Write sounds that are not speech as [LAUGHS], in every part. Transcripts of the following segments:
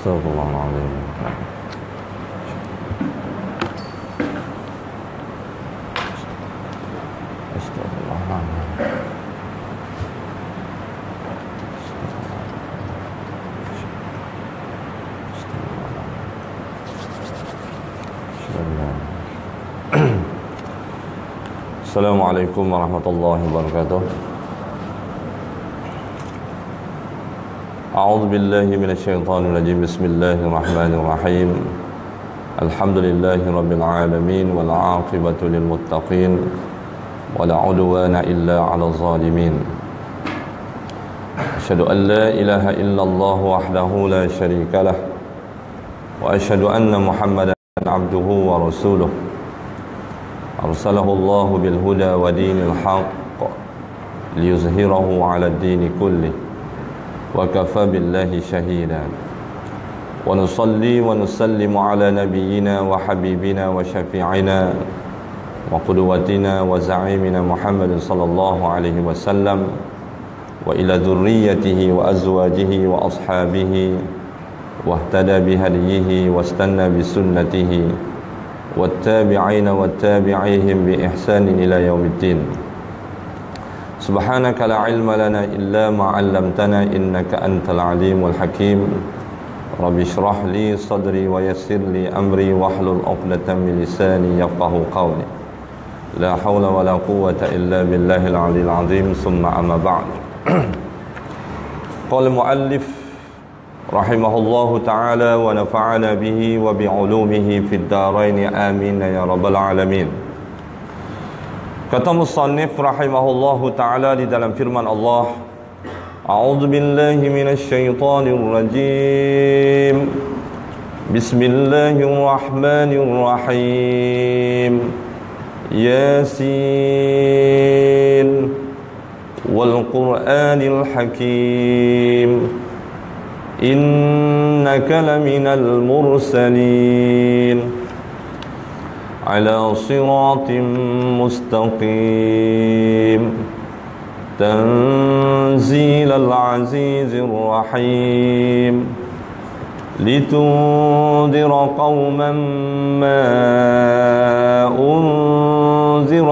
استغفر الله العظيم استغفر الله العظيم السلام عليكم ورحمة الله وبركاته أعوذ بالله من الشيطان الرجيم. بسم الله الرحمن الرحيم. الحمد لله رب العالمين والعاقبة للمتقين ولا عدوان إلا على الظالمين. أشهد أن لا إله إلا الله وحده لا شريك له وأشهد أن محمدا عبده ورسوله. أرسله الله بالهدى ودين الحق ليظهره على الدين كله. وكفى بالله شهيدا. ونصلي ونسلم على نبينا وحبيبنا وشفيعنا وقدوتنا وزعيمنا محمد صلى الله عليه وسلم وإلى ذريته وأزواجه وأصحابه واهتدى بهديه واستنى بسنته والتابعين والتابعيهم بإحسان إلى يوم الدين. سبحانك لا علم لنا إلا ما علمتنا إنك أنت العليم الحكيم. رب اشرح لي صدري ويسر لي أمري واحلل عقدة من لساني يفقه قولي. لا حول ولا قوة إلا بالله العلي العظيم. ثم أما بعد. قال المؤلف رحمه الله تعالى ونفعنا به وبعلومه في الدارين. آمين يا رب العالمين. Kata musannif rahimahullahu taala di dalam firman Allah A'udzu billahi minasy syaithanir rajim Bismillahirrahmanirrahim Yasin wal Qur'anil Hakim Innaka laminal mursalin على صراط مستقيم. تنزيل العزيز الرحيم. لتنذر قوما ما أنذر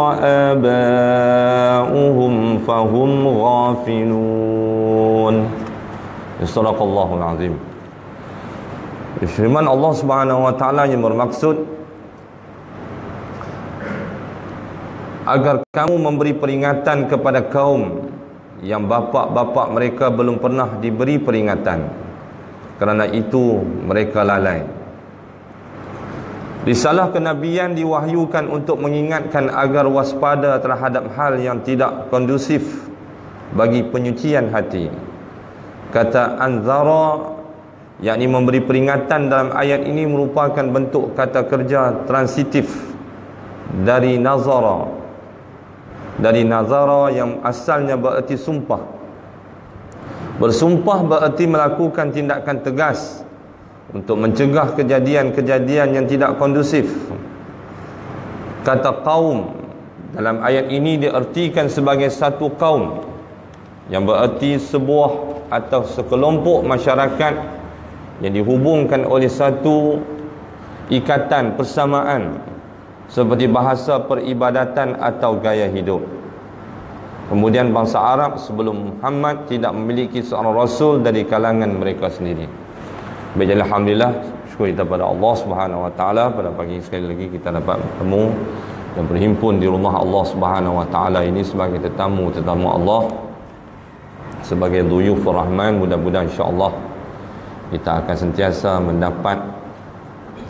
آباؤهم فهم غافلون. صدق الله العظيم. Firman Allah Subhanahu wa taala yang bermaksud agar kamu memberi peringatan kepada kaum yang bapa-bapa mereka belum pernah diberi peringatan. Kerana itu mereka lalai. Risalah kenabian diwahyukan untuk mengingatkan agar waspada terhadap hal yang tidak kondusif bagi penyucian hati. Kata anzara yakni memberi peringatan dalam ayat ini merupakan bentuk kata kerja transitif dari nazara dari nazara yang asalnya bererti sumpah. Bersumpah bererti melakukan tindakan tegas untuk mencegah kejadian-kejadian yang tidak kondusif. Kata kaum dalam ayat ini diartikan sebagai satu kaum yang bererti sebuah atau sekelompok masyarakat yang dihubungkan oleh satu ikatan persamaan seperti bahasa peribadatan atau gaya hidup. Kemudian bangsa Arab sebelum Muhammad tidak memiliki seorang rasul dari kalangan mereka sendiri. Baik alhamdulillah syukur kita pada Allah Subhanahu wa taala pada pagi sekali lagi kita dapat bertemu dan berhimpun di rumah Allah Subhanahu wa taala ini sebagai tetamu tetamu Allah sebagai duyufur rahman mudah-mudahan insya-Allah kita akan sentiasa mendapat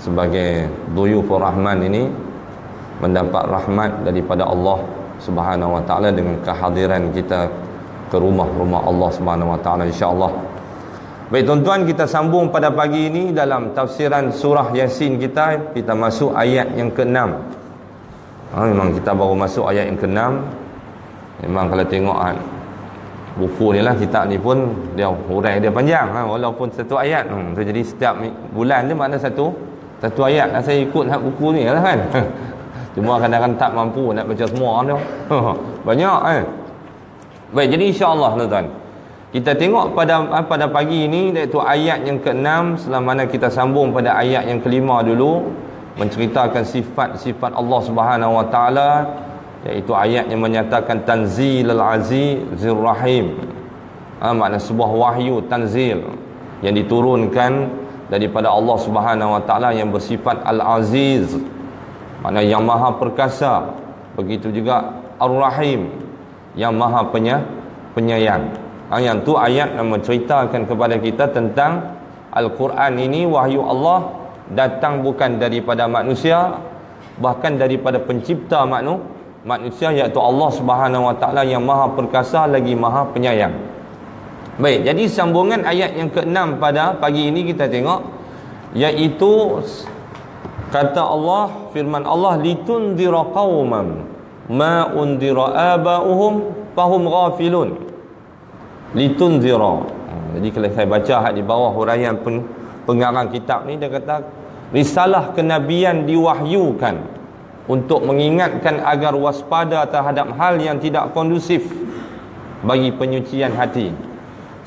sebagai duyufur rahman ini mendapat rahmat daripada Allah Subhanahu wa taala dengan kehadiran kita ke rumah-rumah Allah Subhanahu wa taala insya-Allah. Baik tuan-tuan kita sambung pada pagi ini dalam tafsiran surah Yasin kita kita masuk ayat yang ke-6. Ha, memang kita baru masuk ayat yang ke-6. Memang kalau tengok ha, buku ni lah kitab ni pun dia hurai dia panjang ha, walaupun satu ayat. Hmm, so, jadi setiap bulan dia makna satu satu ayat. Ha, saya ikut hak buku ni lah kan. [LAUGHS] Cuma kadang-kadang tak mampu nak baca semua tu. [LAUGHS] Banyak eh. Baik, jadi insya-Allah tuan-tuan. kita tengok pada pada pagi ini iaitu ayat yang ke-6 selama kita sambung pada ayat yang kelima dulu menceritakan sifat-sifat Allah Subhanahu Wa Taala iaitu ayat yang menyatakan tanzilul azizir rahim ha, makna sebuah wahyu tanzil yang diturunkan daripada Allah Subhanahu Wa Taala yang bersifat al-aziz makna yang maha perkasa begitu juga ar-rahim yang maha penyayang. Ha, yang tu ayat yang menceritakan kepada kita tentang Al-Quran ini wahyu Allah datang bukan daripada manusia bahkan daripada pencipta maknu manusia iaitu Allah Subhanahu Wa Taala yang maha perkasa lagi maha penyayang. Baik jadi sambungan ayat yang ke-6 pada pagi ini kita tengok iaitu kata Allah firman Allah litundira qauman ma undira aba'uhum fahum ghafilun. Litunzira ha, jadi kalau saya baca hak di bawah huraian pen, pengarang kitab ni dia kata risalah kenabian diwahyukan untuk mengingatkan agar waspada terhadap hal yang tidak kondusif bagi penyucian hati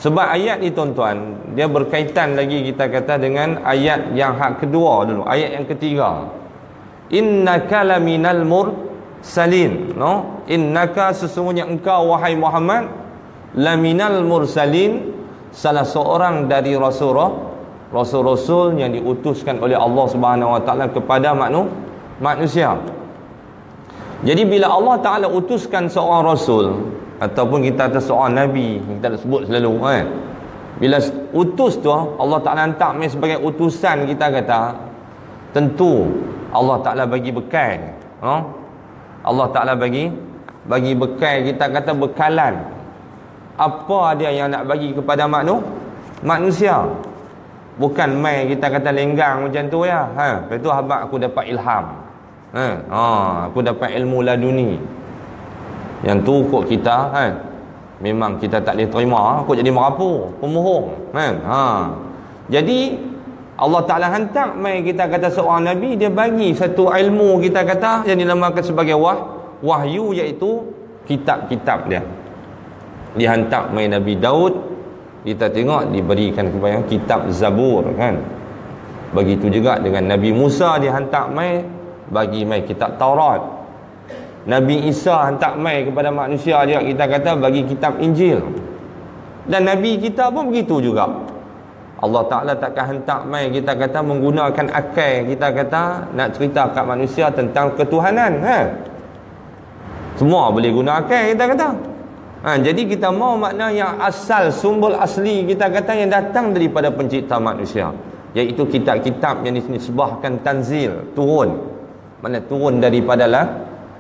sebab ayat ni tuan-tuan dia berkaitan lagi kita kata dengan ayat yang hak kedua dulu ayat yang ketiga. Innaka laminal mursalin. No? Innaka sesungguhnya engkau wahai Muhammad laminal mursalin salah seorang dari rasul-rasul yang diutuskan oleh Allah Subhanahu wa taala kepada maknu, manusia. Jadi bila Allah taala utuskan seorang rasul ataupun kita ada seorang nabi, kita ada sebut selalu kan. Bila utus tu Allah taala hantar sebagai utusan kita kata tentu Allah taala bagi bekal, ha? Allah taala bagi bagi bekal kita kata bekalan. Apa dia yang nak bagi kepada maknu manusia? Bukan mai kita kata lenggang macam tu ya. Ha lepas tu habaq aku dapat ilham. Ha oh, aku dapat ilmu laduni yang tu kok kita ha memang kita tak boleh terima kok jadi merapu pemohong kan? Ha. Jadi Allah Ta'ala hantar mai kita kata seorang Nabi dia bagi satu ilmu kita kata yang dinamakan sebagai wah, wahyu iaitu kitab-kitab dia. Dihantar mai Nabi Daud kita tengok diberikan kepada kitab Zabur kan? Begitu juga dengan Nabi Musa dihantar mai bagi mai kitab Taurat Nabi Isa hantar mai kepada manusia dia kita kata bagi kitab Injil. Dan Nabi kita pun begitu juga. Allah Ta'ala takkan hantar mai kita kata menggunakan akal. Kita kata nak cerita kat manusia tentang ketuhanan ha? semua boleh guna akal kita kata. Ha, jadi kita mau makna yang asal sumber asli kita kata yang datang daripada pencipta manusia. Iaitu kitab-kitab yang disebahkan tanzil turun. Mana turun daripada lah,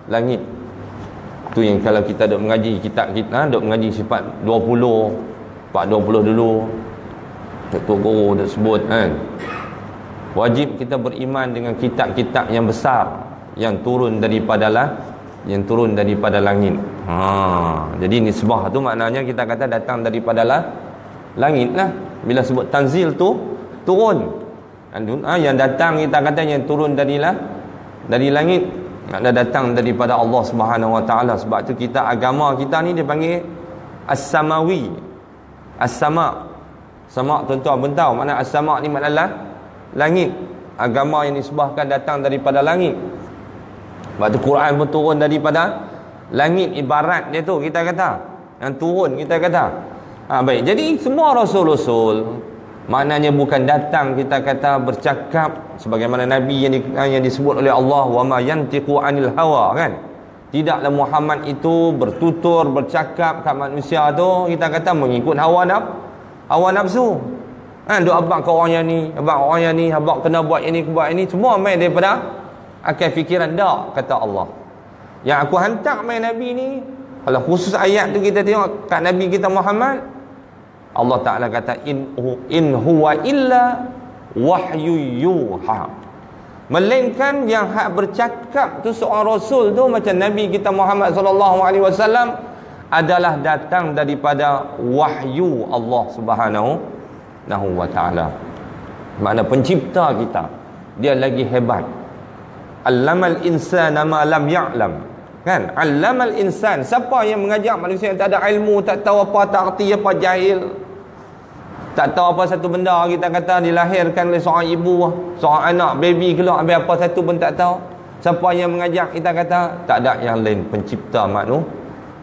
langit tu yang kalau kita duk mengaji kitab kita duk mengaji sifat 20 pak 20 dulu Tok Guru dah sebut kan wajib kita beriman dengan kitab-kitab yang besar yang turun daripada lah yang turun daripada langit. Ha, jadi nisbah tu maknanya kita kata datang daripada lah, langit lah. Bila sebut tanzil tu turun. Ha, yang datang kita kata yang turun dari lah, dari langit. Makna datang daripada Allah Subhanahu Wa Taala sebab tu kita agama kita ni dia panggil as-samawi. As-sama. Sama tuan-tuan pun tahu mana as-sama ni makna langit. Agama yang disebahkan datang daripada langit. Sebab tu Quran pun turun daripada langit ibarat dia tu kita kata. Yang turun kita kata. Ha, baik. Jadi semua rasul-rasul maknanya bukan datang kita kata bercakap sebagaimana nabi yang di, yang disebut oleh Allah wa ma yantiqu anil hawa kan. Tidaklah Muhammad itu bertutur bercakap kat manusia tu kita kata mengikut hawa naf hawa nafsu. Ha, duk abang kau orang yang ni, abang orang yang ni, abang kena buat ini, buat ini, semua main daripada akan fikiran tak kata Allah yang aku hantar mai Nabi ni kalau khusus ayat tu kita tengok kat Nabi kita Muhammad Allah Ta'ala kata in, in huwa illa wahyu yuha. Melainkan yang hak bercakap tu seorang rasul tu macam Nabi kita Muhammad sallallahu alaihi wasallam adalah datang daripada wahyu Allah Subhanahu wa taala. Makna pencipta kita. Dia lagi hebat. Allamal insana ma lam ya'lam kan? Allamal insan. Siapa yang mengajak manusia yang tak ada ilmu tak tahu apa tak erti apa jahil? Tak tahu apa satu benda kita kata dilahirkan oleh seorang ibu seorang anak baby keluar ambil apa satu pun tak tahu. Siapa yang mengajak kita kata tak ada yang lain pencipta maknu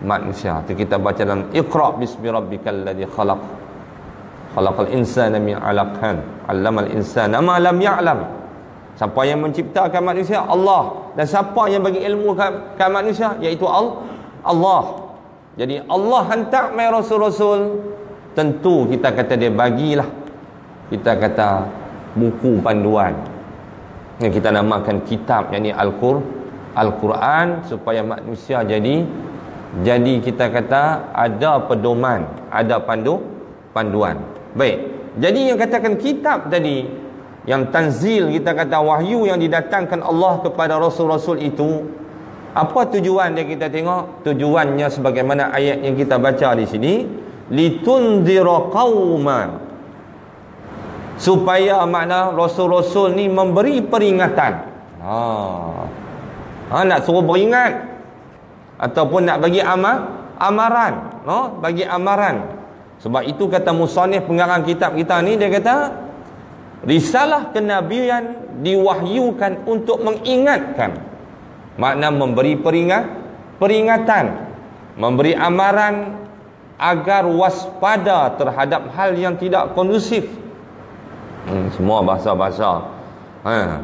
manusia. Tu kita baca dalam iqra bismi rabbikal ladzi khalaq. Khalaqal insana min 'alaq. Allamal insana ma lam ya'lam Siapa yang menciptakan manusia? Allah. Dan siapa yang bagi ilmu ke, manusia? Iaitu Allah. Jadi Allah hantar mai rasul-rasul. Tentu kita kata dia bagilah. Kita kata buku panduan. Yang kita namakan kitab Al-Qur Al-Quran supaya manusia jadi jadi kita kata ada pedoman, ada pandu panduan. Baik. Jadi yang katakan kitab tadi yang tanzil kita kata wahyu yang didatangkan Allah kepada rasul-rasul itu apa tujuan dia kita tengok? Tujuannya sebagaimana ayat yang kita baca di sini litunzira qauman. Supaya makna rasul-rasul ni memberi peringatan. Ha. Ha nak suruh beringat. Ataupun nak bagi amal amaran. No bagi amaran. Sebab itu kata musannif pengarang kitab kita ni dia kata Risalah kenabian diwahyukan untuk mengingatkan. Makna memberi peringat, peringatan. Memberi amaran agar waspada terhadap hal yang tidak kondusif. Hmm, semua bahasa-bahasa. Ha.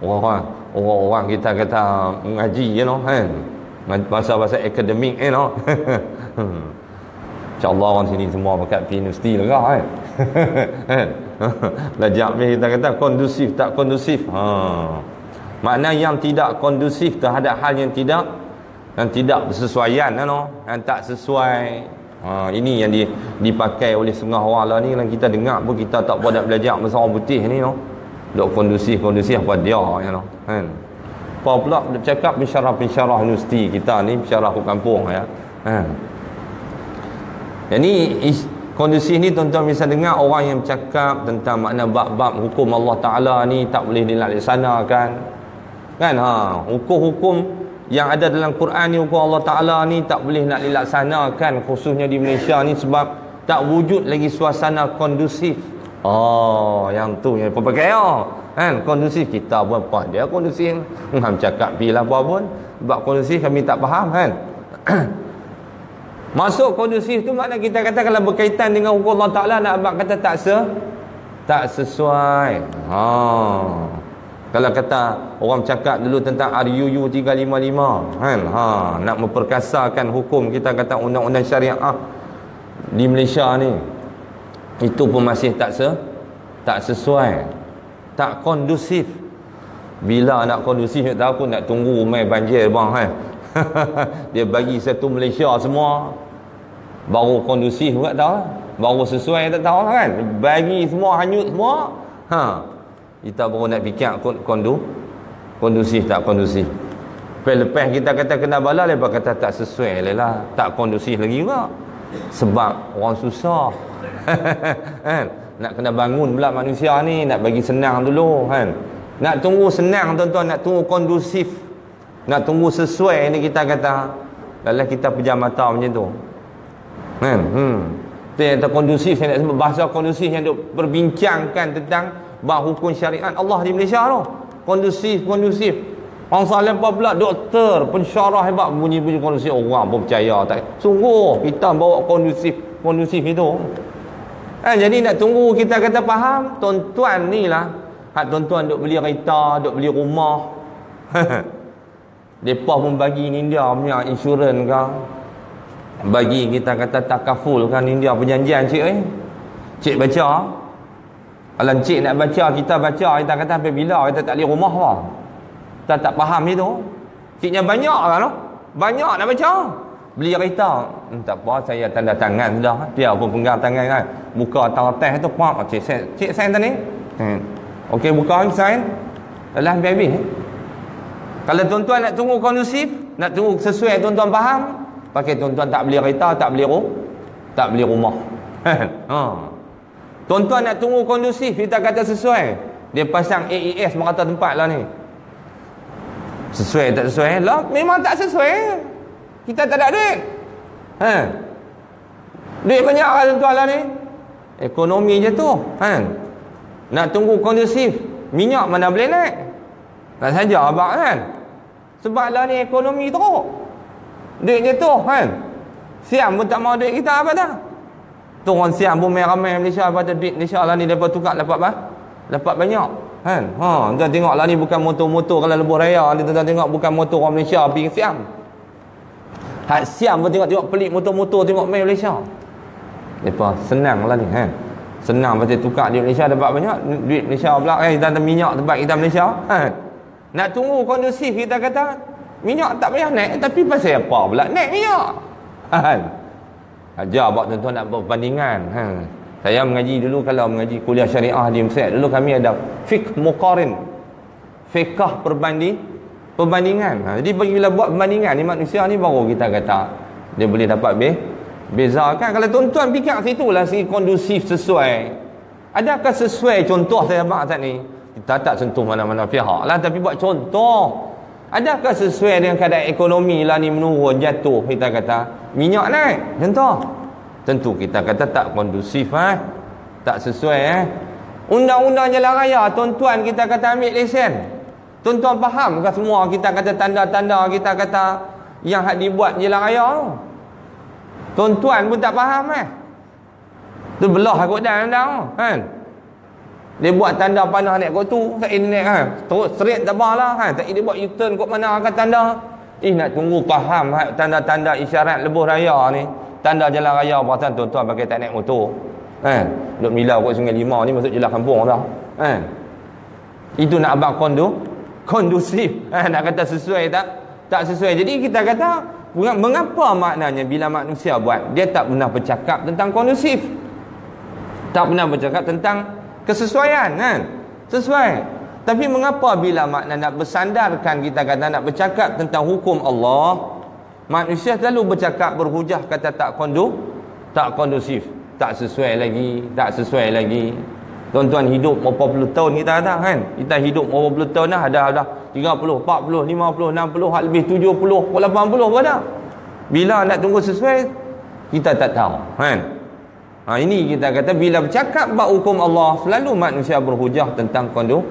Orang, orang kita kata mengaji, you know, kan? Bahasa-bahasa akademik, you know. [LAUGHS] InsyaAllah orang sini semua pakai universiti lah kan. Belajar ni kita kata kondusif tak kondusif. Ha. Makna yang tidak kondusif terhadap hal yang tidak yang tidak bersesuaian kan yang tak sesuai. Ha, ini yang di, dipakai oleh setengah orang lah ni yang kita dengar pun kita tak boleh belajar masa orang putih ni no. Dok kondusif kondusif apa dia ya no. Kan. Apa pula bercakap pensyarah-pensyarah universiti kita ni pensyarah kampung ya. Ha. Jadi kondisi ni tuan-tuan bisa dengar orang yang bercakap tentang makna bab-bab hukum Allah Ta'ala ni tak boleh dilaksanakan kan? Ha hukum-hukum yang ada dalam Quran ni hukum Allah Ta'ala ni tak boleh nak dilaksanakan khususnya di Malaysia ni sebab tak wujud lagi suasana kondusif. Oh yang tu yang pakai oh kan? Kondusif kita pun apa dia kondusif? [LAUGHS] Ngam cakap bila apa pun. Sebab kondusif kami tak faham kan [CLEARS THROAT] Masuk kondusif tu makna kita kata kalau berkaitan dengan hukum Allah Ta'ala nak abang kata tak se tak sesuai. Ha. Kalau kata orang cakap dulu tentang RUU 355 kan? Ha. Nak memperkasakan hukum kita kata undang-undang syariah di Malaysia ni itu pun masih tak se tak sesuai. Tak kondusif. Bila nak kondusif tak pun nak tunggu mai banjir bang kan [LAUGHS] dia bagi satu Malaysia semua. Baru kondusif juga tahu. Lah. baru sesuai tak tahu lah kan. Bagi semua hanyut semua. Ha. Kita baru nak fikir kondu. Kondusif tak kondusif. Lepas kita kata kena bala lepas kata tak sesuai lah. Tak kondusif lagi juga sebab orang susah. [LAUGHS] Kan? Nak kena bangun pula manusia ni nak bagi senang dulu kan? Nak tunggu senang tuan-tuan. Nak tunggu kondusif nak tunggu sesuai ni kita kata dalam kita pejam mata macam tu. Kan? Hmm. Tu yang terkondusif saya nak sebut. Bahasa kondusif yang duk berbincangkan tentang bab hukum syariat Allah di Malaysia tu. Kondusif kondusif. Orang salah apa pula doktor pensyarah hebat. Bunyi-bunyi kondusif. Orang pun percaya. Tak sungguh kita bawa kondusif kondusif itu. Eh, jadi nak tunggu kita kata faham tuan-tuan ni lah. Hak tuan-tuan duk beli kereta duk beli rumah [LAUGHS] Mereka pun bagi India punya insurans kan bagi kita kata takaful kan India perjanjian cik eh? Cik baca. Kalau cik nak baca kita baca kita kata sampai bila? Kita tak boleh rumah apa kita tak faham itu ciknya banyak kan no? banyak nak baca. Beli kereta. Hmm, tak apa saya tanda tangan sudah. Dia pun pegang tangan kan. Buka tanda teh tu pak. Cik sign cik sign tadi. Hmm. okey buka sign. Dah habis-habis eh? Kalau tuan-tuan nak tunggu kondusif nak tunggu sesuai tuan-tuan faham pakai tuan-tuan tak beli kereta tak beli rumah tak beli rumah. [LAUGHS] Ha. tuan-tuan nak tunggu kondusif kita kata sesuai. Dia pasang AES merata tempat lah ni. Sesuai tak sesuai? Lah memang tak sesuai. Kita tak ada duit. Ha. Duit banyak kan tuan lah ni. Ekonomi je tu ha. Nak tunggu kondusif minyak mana boleh naik? Tak saja abang kan sebab lah ni ekonomi teruk. Duit je tu kan? Siam pun tak mau duit kita apa dah tu orang siam pun main ramai Malaysia apa duit Malaysia lah ni dapat tukar dapat apa? Dapat banyak kan? Ha tuan tengok lah ni bukan motor-motor kalau lebuh raya. Ni tuan tengok bukan motor orang Malaysia pergi siam. Hak siam pun tengok-tengok pelik motor-motor tengok main Malaysia. Depa senang lah ni kan senang pasal tukar di Malaysia dapat banyak duit Malaysia pula. Eh kita minyak tempat kita Malaysia kan nak tunggu kondusif kita kata minyak tak payah naik tapi pasal apa pula naik minyak? Kan? Ajar buat tuan-tuan nak perbandingan ha. saya mengaji dulu kalau mengaji kuliah syariah di Mesir dulu kami ada fiqh muqarin fiqh perbanding perbandingan. Ha. jadi bila buat perbandingan ni manusia ni baru kita kata dia boleh dapat be beza kan kalau tuan-tuan fikir situ lah si kondusif sesuai. Adakah sesuai contoh saya abang saat ni kita tak sentuh mana-mana pihak lah tapi buat contoh. Adakah sesuai dengan keadaan ekonomi lah ni menurun jatuh? Kita kata minyak naik. Contoh. Tentu kita kata tak kondusif eh? Tak sesuai eh? Undang-undang jalan raya tuan-tuan kita kata ambil lesen. Tuan-tuan faham ke semua? Kita kata tanda-tanda kita kata yang hak dibuat jalan raya tuan-tuan pun tak faham eh? Tu belah aku dah undang kan dia buat tanda panah naik kot tu ini naik kan terus straight tak lah kan tak dia buat u-turn kot mana akan tanda. Eh nak tunggu faham ha, tanda-tanda isyarat lebuh raya ni. Tanda jalan raya perasaan tuan-tuan pakai tak naik motor. Kan duk milau kot sungai lima ni masuk jelas kampung dah. Kan itu nak abang kondu kondusif. Ha, nak kata sesuai tak? Tak sesuai. Jadi kita kata mengapa maknanya bila manusia buat? Dia tak pernah bercakap tentang kondusif. Tak pernah bercakap tentang kesesuaian kan? Sesuai. Tapi mengapa bila makna nak bersandarkan kita kata nak bercakap tentang hukum Allah manusia selalu bercakap berhujah kata tak kondu tak kondusif tak sesuai lagi tak sesuai lagi. Tuan-tuan hidup berapa puluh tahun kita kata kan? Kita hidup berapa puluh tahun dah ada ada 30 40 50 60 hal lebih 70 80 pun ada bila nak tunggu sesuai kita tak tahu kan Ha, ini kita kata bila bercakap bab hukum Allah selalu manusia berhujah tentang kondu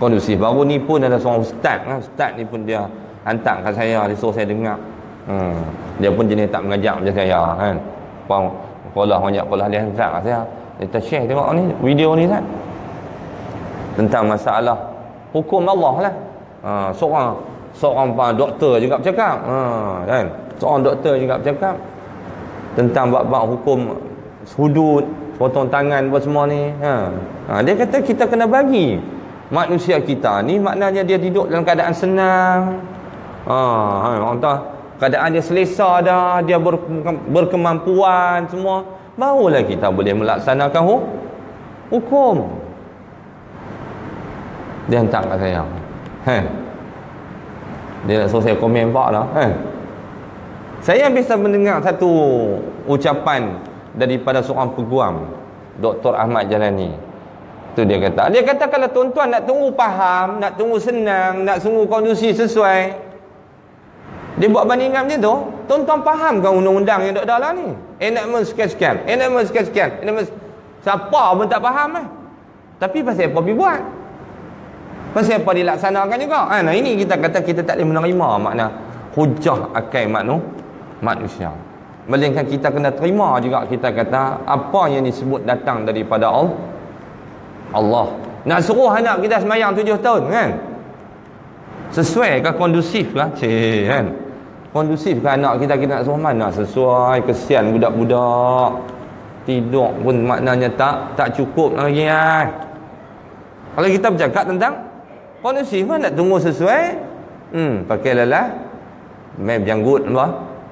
kondusif. Baru ni pun ada seorang ustaz kan. Ustaz ni pun dia hantar kat saya, dia suruh saya dengar. Hmm. Dia pun jenis tak mengajak macam saya kan. Pang sekolah banyak sekolah dia hantar kat saya. Kita share tengok ni video ni kan. Tentang masalah hukum Allah lah. Ha, seorang seorang doktor juga bercakap. Ha, kan. Seorang doktor juga bercakap tentang bab-bab hukum hudud potong tangan buat semua ni ha. ha. dia kata kita kena bagi manusia kita ni maknanya dia duduk dalam keadaan senang ha, ha. orang tahu keadaan dia selesa dah dia ber, berkemampuan semua barulah kita boleh melaksanakan hu, hukum dia hantar kat saya ha. dia nak suruh saya komen pak lah ha. saya bisa mendengar satu ucapan daripada seorang peguam Dr. Ahmad Jalani. Tu dia kata. Dia kata kalau tuan-tuan nak tunggu faham nak tunggu senang nak tunggu kondisi sesuai dia buat bandingan macam tu. Tuan-tuan faham kan undang-undang yang ada dalam ni? Enactment sekian-sekian enactment sekian-sekian enactment siapa pun tak faham eh. Tapi pasal apa pergi buat? Pasal apa dilaksanakan juga? Ha, nah ini kita kata kita tak boleh menerima makna hujah akal maknu manusia Melainkan kita kena terima juga kita kata apa yang disebut datang daripada Allah. Allah. Nak suruh anak kita semayang tujuh tahun kan? Sesuai ke kondusif ke? Cik kan? Kondusif ke anak kita kita nak suruh mana? Sesuai kesian budak-budak. Tidur pun maknanya tak tak cukup lagi kan? Kalau kita bercakap tentang kondusif kan nak tunggu sesuai. Hmm, pakai lelah. Map janggut apa?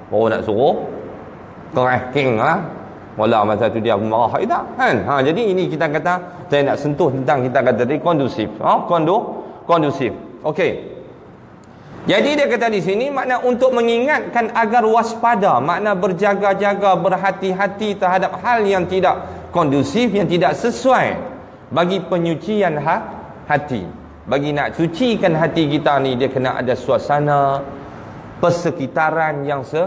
Baru nak suruh kerahking lah. Wala masa tu dia marah. Tak kan? Ha jadi ini kita kata saya nak sentuh tentang kita kata tadi kondusif. Ha kondu kondusif. Okey. Jadi dia kata di sini makna untuk mengingatkan agar waspada makna berjaga-jaga berhati-hati terhadap hal yang tidak kondusif yang tidak sesuai bagi penyucian ha hati. Bagi nak sucikan hati kita ni dia kena ada suasana persekitaran yang se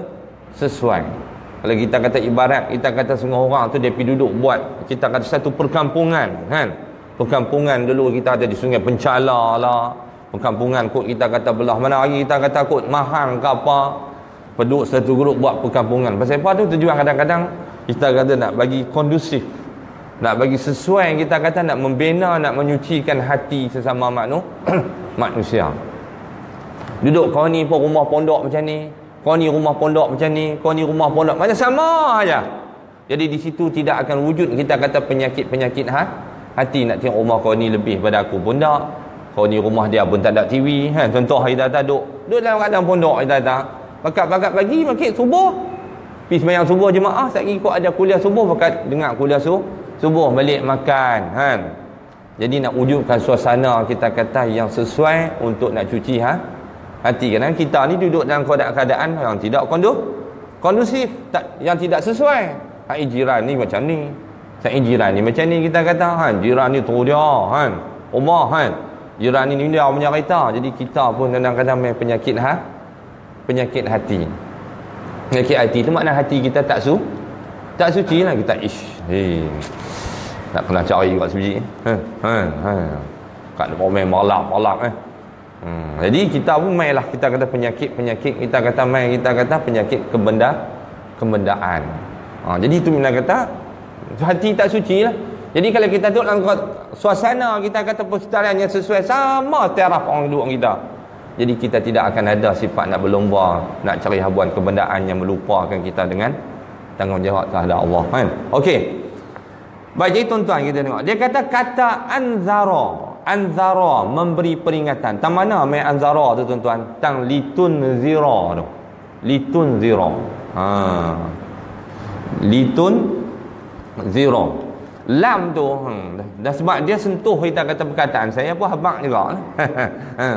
sesuai kalau kita kata ibarat kita kata semua orang tu dia pergi duduk buat kita kata satu perkampungan kan? Perkampungan dulu kita ada di sungai pencala lah. Perkampungan kot kita kata belah mana lagi kita kata kot mahang ke apa. Penduduk satu grup buat perkampungan. Pasal apa tu? Tujuan kadang-kadang kita kata nak bagi kondusif. Nak bagi sesuai kita kata nak membina nak menyucikan hati sesama [CLEARS THROAT] manusia. Duduk kau ni pun rumah pondok macam ni kau ni rumah pondok macam ni kau ni rumah pondok. Macam sama aja. Jadi di situ tidak akan wujud. Kita kata penyakit-penyakit ha? hati nak tengok rumah kau ni lebih pada aku pun tak. Kau ni rumah dia pun tak ada TV ha? contoh hari dah duduk. Duduk dalam keadaan pondok hari dah pakat-pakat pagi makin subuh. Pergi semayang subuh jemaah. Sekali kau ada kuliah subuh pakat dengar kuliah subuh subuh. Balik makan kan jadi nak wujudkan suasana kita kata yang sesuai untuk nak cuci ha hati kan kita ni duduk dalam keadaan yang tidak kondus kondusif tak yang tidak sesuai. Hai jiran ni macam ni. Saya jiran ni macam ni kita kata kan jiran ni tu dia kan rumah kan jiran ni ni dia punya kereta. Jadi kita pun kadang-kadang main penyakit ha penyakit hati. Penyakit hati tu makna hati kita tak su tak suci lah kita. Ish hey nak kena cari kat sebiji. Ha ha ha. Kat main malak malak eh hmm. jadi kita pun main lah kita kata penyakit penyakit kita kata main kita kata penyakit kebenda kebendaan ha, jadi itu mina kata hati tak suci lah jadi kalau kita duduk dalam suasana kita kata persekitaran yang sesuai sama taraf orang duduk kita jadi kita tidak akan ada sifat nak berlomba nak cari habuan kebendaan yang melupakan kita dengan tanggungjawab terhadap Allah kan okey Baik, jadi tuan-tuan kita tengok. Dia kata kata anzara. Anzara memberi peringatan. Tang mana main anzara tu tuan-tuan? Tang litun zira tu. Litun zira. Ha. Litun zira. Lam tu. Hmm. Dan sebab dia sentuh kita kata perkataan. Saya pun habak juga. [LAUGHS] ha.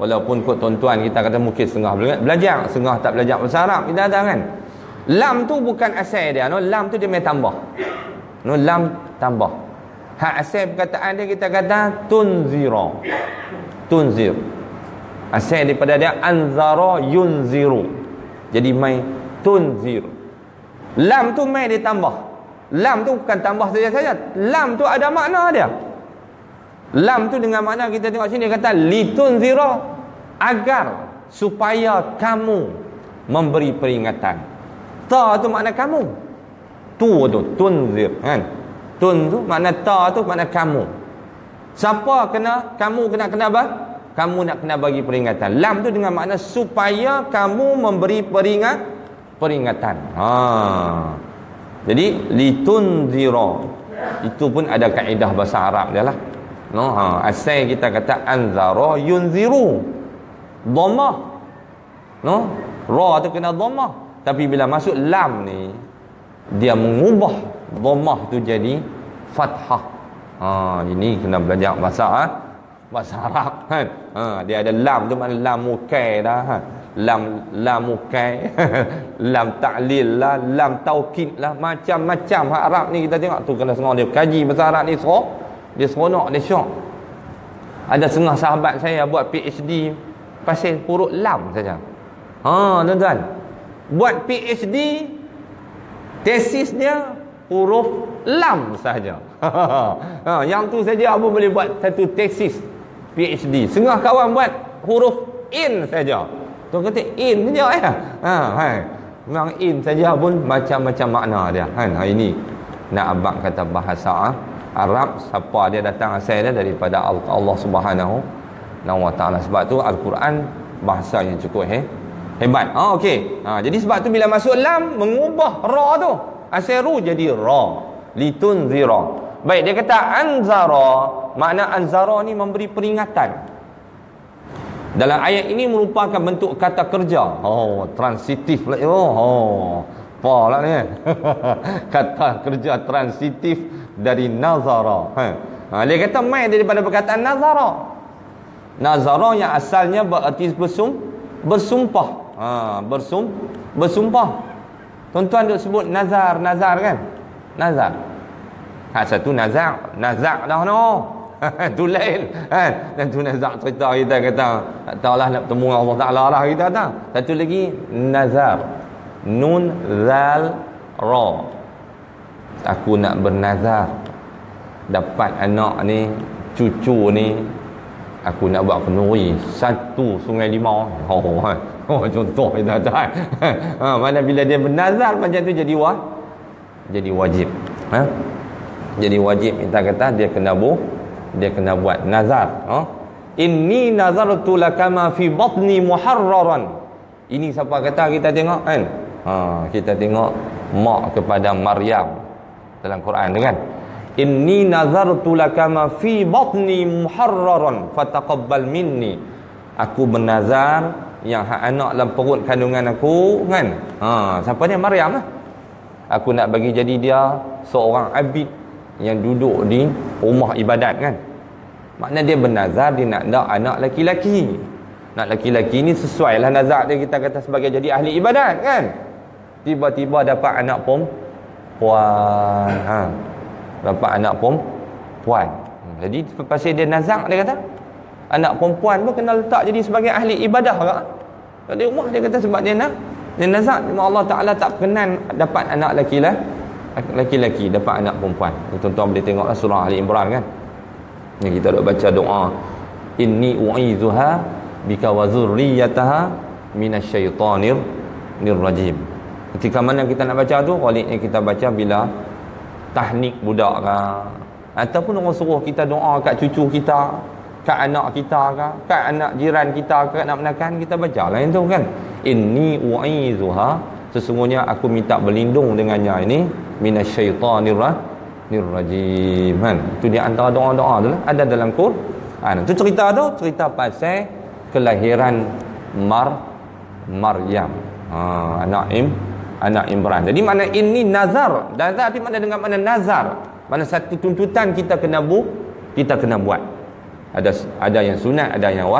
Walaupun kot tuan-tuan kita kata mungkin setengah belajar. Setengah tak belajar bahasa Arab. Kita ada kan? Lam tu bukan asal dia. No? Lam tu dia main tambah. No lam tambah. Hak asal perkataan dia kita kata tunzira. Tunzir. Asal daripada dia anzara yunziru. Jadi mai tunzir. Lam tu mai dia tambah. Lam tu bukan tambah saja saja. Lam tu ada makna dia. Lam tu dengan makna kita tengok sini dia kata litunzira agar supaya kamu memberi peringatan. Ta tu makna kamu tu tu tunzir kan tun tu makna ta tu makna kamu. Siapa kena kamu kena kena apa? Kamu nak kena bagi peringatan. Lam tu dengan makna supaya kamu memberi peringat peringatan. Ha. Jadi litunzira itu pun ada kaedah bahasa Arab dia lah. No ha. Asal kita kata anzara yunziru. Dhammah. No? Ra tu kena dhammah. Tapi bila masuk lam ni dia mengubah dhammah tu jadi fathah. Ha ini kena belajar bahasa ha? bahasa Arab kan ha dia ada lam tu makna lam mukai dah ha? Lam lam mukai [LAUGHS] lam ta'lil lah lam taukid lah macam-macam. Hak Arab ni kita tengok tu kena sengau dia kaji bahasa Arab ni seronok. Dia seronok dia syok. Ada setengah sahabat saya buat PhD pasal huruf lam saja. Ha tuan-tuan. Buat PhD tesis dia huruf lam sahaja [LAUGHS] ha, yang tu saja apa boleh buat satu tesis PhD setengah kawan buat huruf in saja tu kata in saja ya ha, hai. memang in saja pun macam-macam makna dia kan ha, ini nak abang kata bahasa ha? Arab siapa dia datang asal dia daripada Allah Subhanahu wa taala sebab tu al-Quran bahasa yang cukup he, Hebat. Ha okey. Ha jadi sebab tu bila masuk lam mengubah ra tu. Asiru jadi ra. Litunzira. Baik dia kata anzara, makna anzara ni memberi peringatan. Dalam ayat ini merupakan bentuk kata kerja. Oh, transitif lah. Oh, oh. Apa lah ni? [LAUGHS] kata kerja transitif dari nazara. Ha. ha. dia kata mai daripada perkataan nazara. Nazara yang asalnya berarti bersum, bersumpah ha, bersum bersumpah tuan-tuan duk sebut nazar nazar kan? Nazar. Ha satu nazar nazar dah no. [LAUGHS] Tu lain kan? Dan tu nazar cerita kita kata tak tahulah nak bertemu Allah Taala lah kita kata. Satu lagi nazar. Nun zal ra. Aku nak bernazar. Dapat anak ni cucu ni aku nak buat kenduri satu sungai limau oh, oh [LAUGHS] contoh [LAUGHS] kita kata ha, mana bila dia bernazar macam tu jadi wah jadi wajib. Ha? jadi wajib kita kata dia kena bu dia kena buat nazar. Ha? inni nazartu lakama fi batni muharraran. Ini siapa kata kita tengok kan? Ha, kita tengok mak kepada Maryam. Dalam Quran tu kan? Inni nazartu lakama fi batni muharraran fataqabbal minni. Aku bernazar yang hak anak dalam perut kandungan aku kan? Ha siapa ni? Maryam lah aku nak bagi jadi dia seorang abid yang duduk di rumah ibadat kan? Makna dia bernazar dia nak nak anak laki-laki nak laki-laki ni sesuai lah nazar dia kita kata sebagai jadi ahli ibadat kan? Tiba-tiba dapat anak pun puan. Ha. dapat anak pun puan. Jadi pasal dia nazar dia kata anak perempuan pun kena letak jadi sebagai ahli ibadah ke jadi rumah dia kata sebab dia nak dia nazar Allah Ta'ala tak berkenan dapat anak laki-laki laki-laki dapat anak perempuan. Tuan-tuan boleh tengoklah surah Ali Imran kan? Yang kita dok baca doa. Inni u'izuha bika wa zurriyataha minasyaitonir nirrajim. Ketika mana kita nak baca tu qaliknya kita baca bila tahnik budak ke ataupun orang suruh kita doa kat cucu kita kat anak kita ke kat anak jiran kita ke nak menakan kita baca lah itu kan. Inni u'izuha. Sesungguhnya aku minta berlindung dengannya ini. Minasyaitanir rajim kan? Itu di antara doa-doa tu lah. Ada dalam Quran itu cerita tu cerita pasal kelahiran Mar Maryam. Ha, anak Im anak Imran. Jadi mana ini nazar. Nazar di mana dengan mana nazar. Mana satu tuntutan kita kena bu kita kena buat ada ada yang sunat ada yang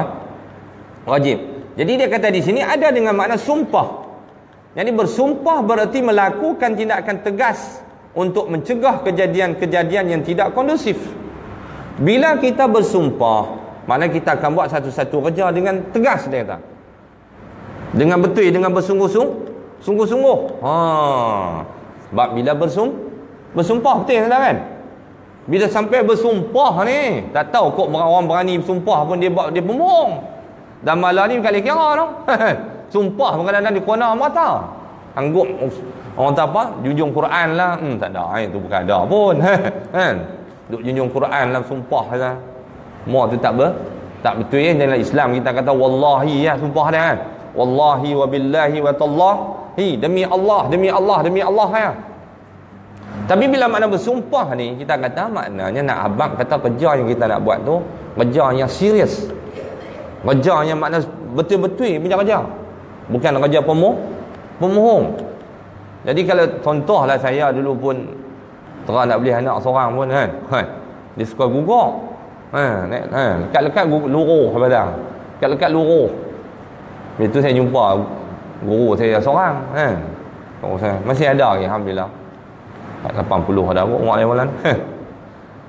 wajib jadi dia kata di sini ada dengan makna sumpah jadi bersumpah berarti melakukan tindakan tegas untuk mencegah kejadian-kejadian yang tidak kondusif. Bila kita bersumpah, mana kita akan buat satu-satu kerja dengan tegas dia kata. Dengan betul, dengan bersungguh-sungguh. Sungguh-sungguh. Ha. Sebab bila bersum bersumpah betul kan? Bila sampai bersumpah ni, tak tahu kok orang berani bersumpah pun dia dia pembohong. Dan malah ni kali kira tu. [LAUGHS] Sumpah kadang-kadang di kona mata. Anggap orang tak apa, junjung Quran lah. Hmm, tak ada. Itu bukan ada pun. [LAUGHS] kan? Duk junjung Quran lah, sumpah lah. Mau tu tak ber? Tak betul ya. Dalam Islam kita kata, Wallahi ya, sumpah dia kan. Wallahi wa billahi wa tallahi. Demi Allah, demi Allah, demi Allah ya. Tapi bila makna bersumpah ni, kita kata maknanya nak abang kata kerja yang kita nak buat tu, kerja yang serius. Kerja yang makna betul-betul punya kerja. Bukan raja pemoh pemohong jadi kalau contohlah saya dulu pun terang nak beli anak seorang pun kan? Ha, dia suka gugak ha, ha, lekat-lekat luruh padang lekat-lekat luruh. Itu saya jumpa guru saya seorang kan? Oh, saya, masih ada lagi Alhamdulillah 80 ada umur yang malam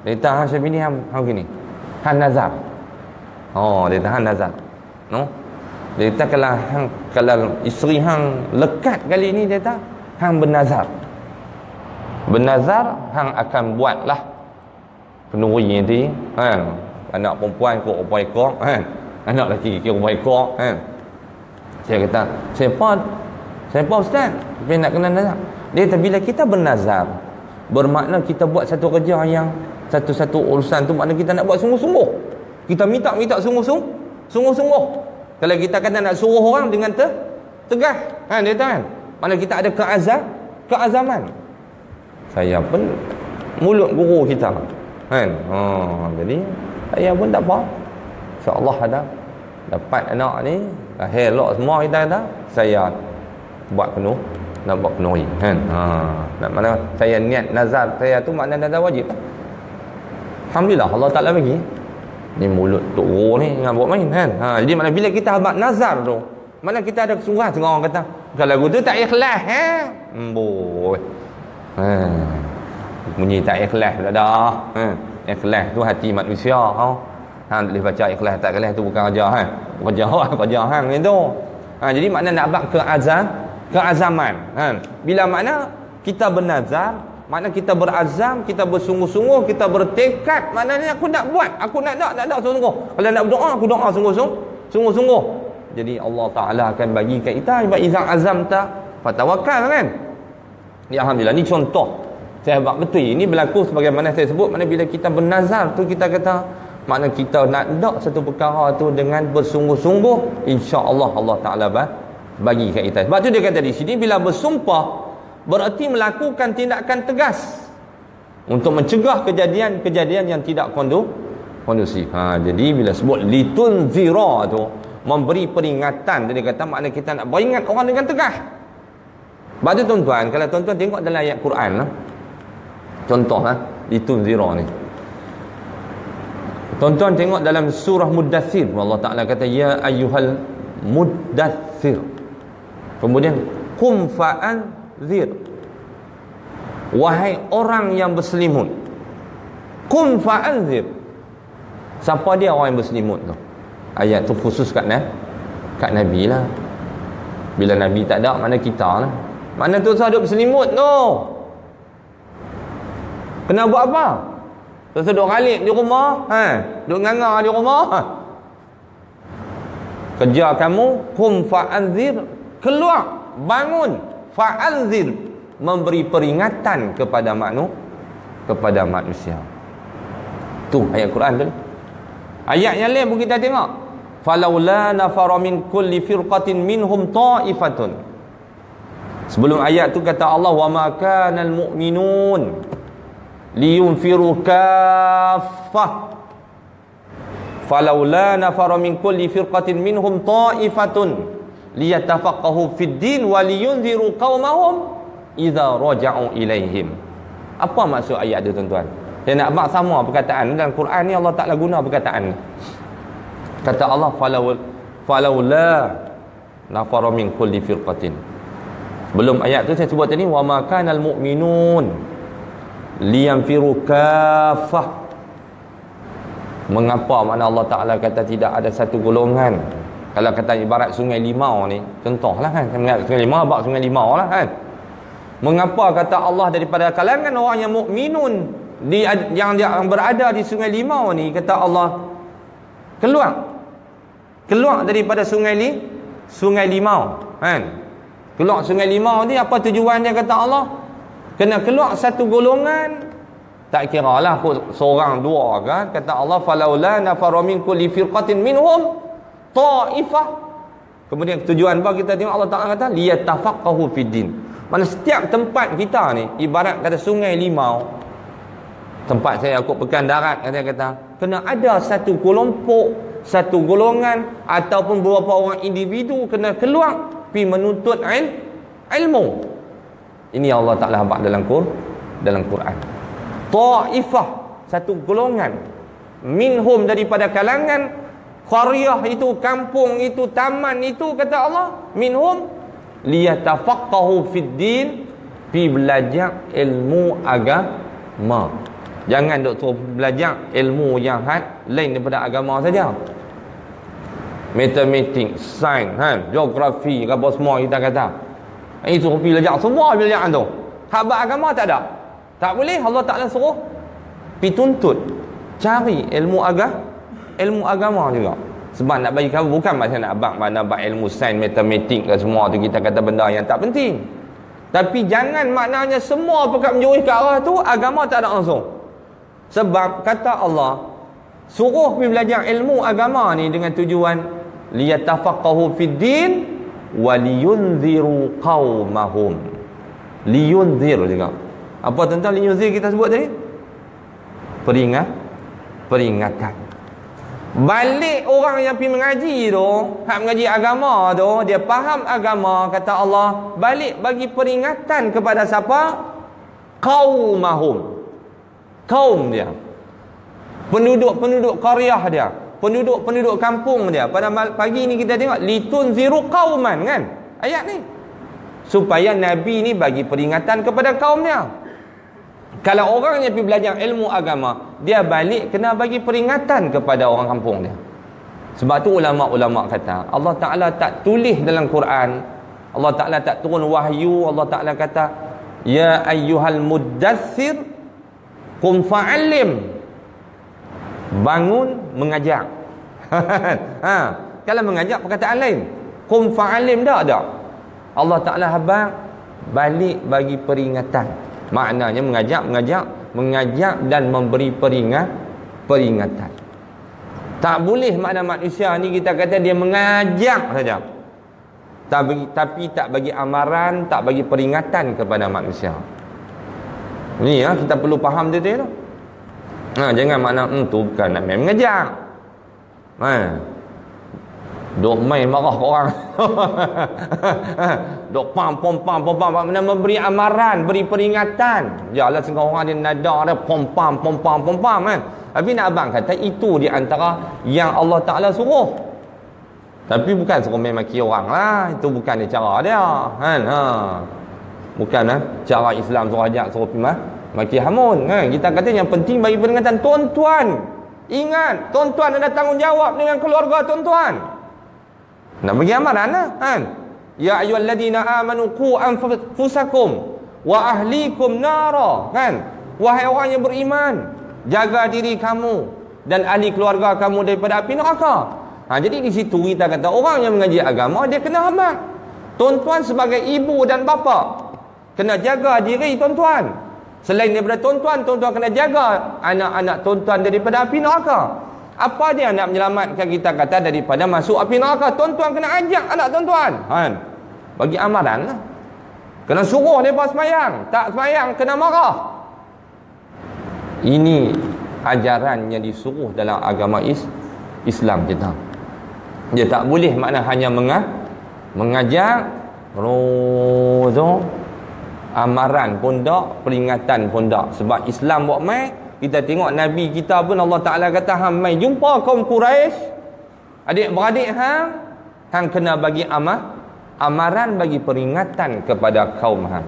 dia tahan saya bini ham, ham gini. Han nazar. Oh dia tahan nazar. No? Dia kata kalau hang kalau isteri hang lekat kali ni dia kata hang bernazar. Bernazar hang akan buatlah penuri nanti kan? Anak perempuan kau perempuan ekor kan? Anak lelaki kira perempuan ekor kan? Saya kata siapa? Siapa ustaz? Dia nak kena nazar dia kata bila kita bernazar bermakna kita buat satu kerja yang satu-satu urusan tu makna kita nak buat sungguh-sungguh kita minta minta sungguh-sungguh sungguh-sungguh kalau kita kata nak suruh orang dengan te tegas, kan dia kan? Mana kita ada keazam, keazaman. Saya pun mulut guru kita. Kan? Ha, jadi saya pun tak apa. Insya-Allah ada dapat anak ni, lahir elok semua kita kata, saya buat penuh nak buat penuhi kan? Ha. Nak mana saya niat nazar saya tu makna nazar wajib. Alhamdulillah Allah Taala bagi. Ni mulut tok guru ni dengan buat main kan? Ha, jadi mana bila kita habaq nazar tu mana kita ada kesuruhan dengan orang kata kalau lagu tu tak ikhlas ha? Boy. Ha. Bunyi tak ikhlas tak ada ha. Ikhlas tu hati manusia ha. Ha boleh baca ikhlas tak ikhlas tu bukan kerja ha. Ha kerja [LAUGHS] hang itu ha jadi makna nak abang keazam keazaman ha bila makna kita bernazar makna kita berazam kita bersungguh-sungguh kita bertekad maknanya aku nak buat aku nak nak nak nak sungguh kalau nak berdoa aku doa sungguh-sungguh. Sungguh-sungguh. Jadi Allah Taala akan bagi kat kita sebab izam azam tak fatawakal kan? Ya Alhamdulillah. Ni contoh. Saya buat betul. Ini berlaku sebagaimana saya sebut mana bila kita bernazar tu kita kata makna kita nak nak satu perkara tu dengan bersungguh-sungguh insya-Allah Allah Taala bagi kita. Sebab tu dia kata di sini bila bersumpah berarti melakukan tindakan tegas untuk mencegah kejadian-kejadian yang tidak kondu kondusif. Ha jadi bila sebut litun zira tu memberi peringatan dia kata makna kita nak beringat orang dengan tegas. Sebab tu tuan-tuan, kalau tuan-tuan tengok dalam ayat Quran lah, contoh lah, litun zira ni. Tuan-tuan tengok dalam surah Muddathir, Allah Ta'ala kata, Ya ayyuhal Muddathir. Kemudian, Kum fa'an zir. Wahai orang yang berselimut. Kum fa'an zir. Siapa dia orang yang berselimut tu? Ayat tu khusus kat, nah, kat Nabi lah. Bila Nabi tak ada, mana kita lah. Mana tu saya duduk berselimut tu? Kena buat apa? Terus duduk kalik di rumah, ha? duduk nganga di rumah. Ha? Kerja kamu, kum fa'anzir, keluar, bangun, fa'anzir, memberi peringatan kepada maknu, kepada manusia. Tu ayat Quran tu. Ayat yang lain pun kita tengok. Falaula nafara min kulli firqatin minhum ta'ifatun. Sebelum ayat tu kata Allah wa ma kanal mu'minun liyunfiru kaffah falaula nafara min kulli firqatin minhum ta'ifatun liyatafaqahu fid din wa liyunziru qaumahum idza raja'u ilaihim. Apa maksud ayat tu tuan-tuan? Saya nak bak sama perkataan dalam Quran ni Allah Taala guna perkataan ni. Kata Allah falaula falaula nafara min kulli firqatin. Belum ayat tu saya sebut tadi wa ma kanal mu'minun liyanfiru kafah. Mengapa mana Allah Taala kata tidak ada satu golongan kalau kata ibarat sungai limau ni contohlah kan sungai limau bab sungai limau lah kan. Mengapa kata Allah daripada kalangan orang yang mukminun di yang yang berada di sungai limau ni kata Allah keluar. Keluar daripada sungai ni sungai limau kan. Keluar sungai limau ni apa tujuan dia kata Allah? Kena keluar satu golongan. Tak kira lah seorang dua kan kata Allah falaula nafara min kulli firqatin minhum ta'ifah. Kemudian tujuan apa kita tengok Allah Taala kata liyatafaqahu fid din mana setiap tempat kita ni ibarat kata sungai limau tempat saya aku pekan darat kata kata kena ada satu kelompok satu golongan ataupun beberapa orang individu kena keluar pi menuntut il, ilmu. Ini Allah Taala habaq dalam Quran dalam Quran. Taifah satu golongan. Minhum daripada kalangan qaryah itu kampung itu taman itu kata Allah minhum liyatafaqahu fid din pi belajar ilmu agama jangan dok belajar ilmu yang had lain daripada agama saja matematik, sains, kan, geografi, apa semua kita kata. Itu pergi belajar semua belajar tu. Hak agama tak ada. Tak boleh Allah Taala suruh pi tuntut cari ilmu agama ilmu agama juga. Sebab nak bagi kamu bukan macam nak abang mana abang ilmu sains, matematik ke semua tu kita kata benda yang tak penting. Tapi jangan maknanya semua perkara menjurus ke arah tu agama tak ada langsung. Sebab kata Allah suruh pergi belajar ilmu agama ni dengan tujuan liyatafaqahu fid din wa liyunziru qaumahum liyunzir juga apa tentang liyunzir kita sebut tadi peringat peringatan balik orang yang pergi mengaji tu hak mengaji agama tu dia faham agama kata Allah balik bagi peringatan kepada siapa? Qaumahum kaum dia. Penduduk-penduduk qaryah dia penduduk-penduduk kampung dia. Pada pagi ni kita tengok litun ziru qauman kan? Ayat ni. Supaya nabi ni bagi peringatan kepada kaum dia Kalau orang yang pergi belajar ilmu agama, dia balik kena bagi peringatan kepada orang kampung dia. Sebab tu ulama-ulama kata, Allah Taala tak tulis dalam Quran, Allah Taala tak turun wahyu, Allah Taala kata, "Ya ayyuhal muddathir qum fa'allim." Bangun mengajak. [LAUGHS] ha, kalau mengajak perkataan lain, qum fa'allim dak dak. Allah Taala habaq balik bagi peringatan maknanya mengajak mengajak mengajak dan memberi peringat peringatan. Tak boleh makna manusia ni kita kata dia mengajak saja. Tapi, tapi tak bagi amaran tak bagi peringatan kepada manusia. Ni ya kita perlu faham dia tu. Ha, jangan makna hmm, tu bukan nak mengajak ha. Dok main marah ke orang. [LAUGHS] Dok pam pom pam pom pam mana memberi amaran, beri peringatan. Jalan setengah orang dia nada dia pom pam pom pam pom pam kan. Tapi nak abang kata itu di antara yang Allah Taala suruh. Tapi bukan suruh main maki orang lah. Itu bukan dia cara dia. Kan? Ha. Bukan lah. Cara Islam suruh ajak suruh pimah. Maki hamun. Kan? Kita kata yang penting bagi peringatan. Tuan-tuan. Ingat. Tuan-tuan ada tanggungjawab dengan keluarga tuan-tuan. Nak bagi amaran lah kan? Ya ayyuhalladzina amanu qu anfusakum wa ahlikum nara kan? Wahai orang yang beriman, jaga diri kamu dan ahli keluarga kamu daripada api neraka. Ha, jadi di situ kita kata orang yang mengaji agama dia kena hormat. Tuan-tuan sebagai ibu dan bapa kena jaga diri tuan-tuan. Selain daripada tuan-tuan, tuan-tuan kena jaga anak-anak tuan-tuan daripada api neraka. Apa dia nak menyelamatkan kita kata daripada masuk api neraka? Tuan-tuan kena ajak anak tuan-tuan. Kan? Bagi amaran lah. Kena suruh pas semayang. Tak semayang, kena marah. Ini ajaran yang disuruh dalam agama is Islam kita. Dia tak boleh makna hanya mengajak rozo amaran pun tak, peringatan pun tak. Sebab Islam buat mai kita tengok Nabi kita pun Allah Ta'ala kata hang mai jumpa kaum Quraisy. Adik-beradik hang hang kena bagi amah amaran bagi peringatan kepada kaum hang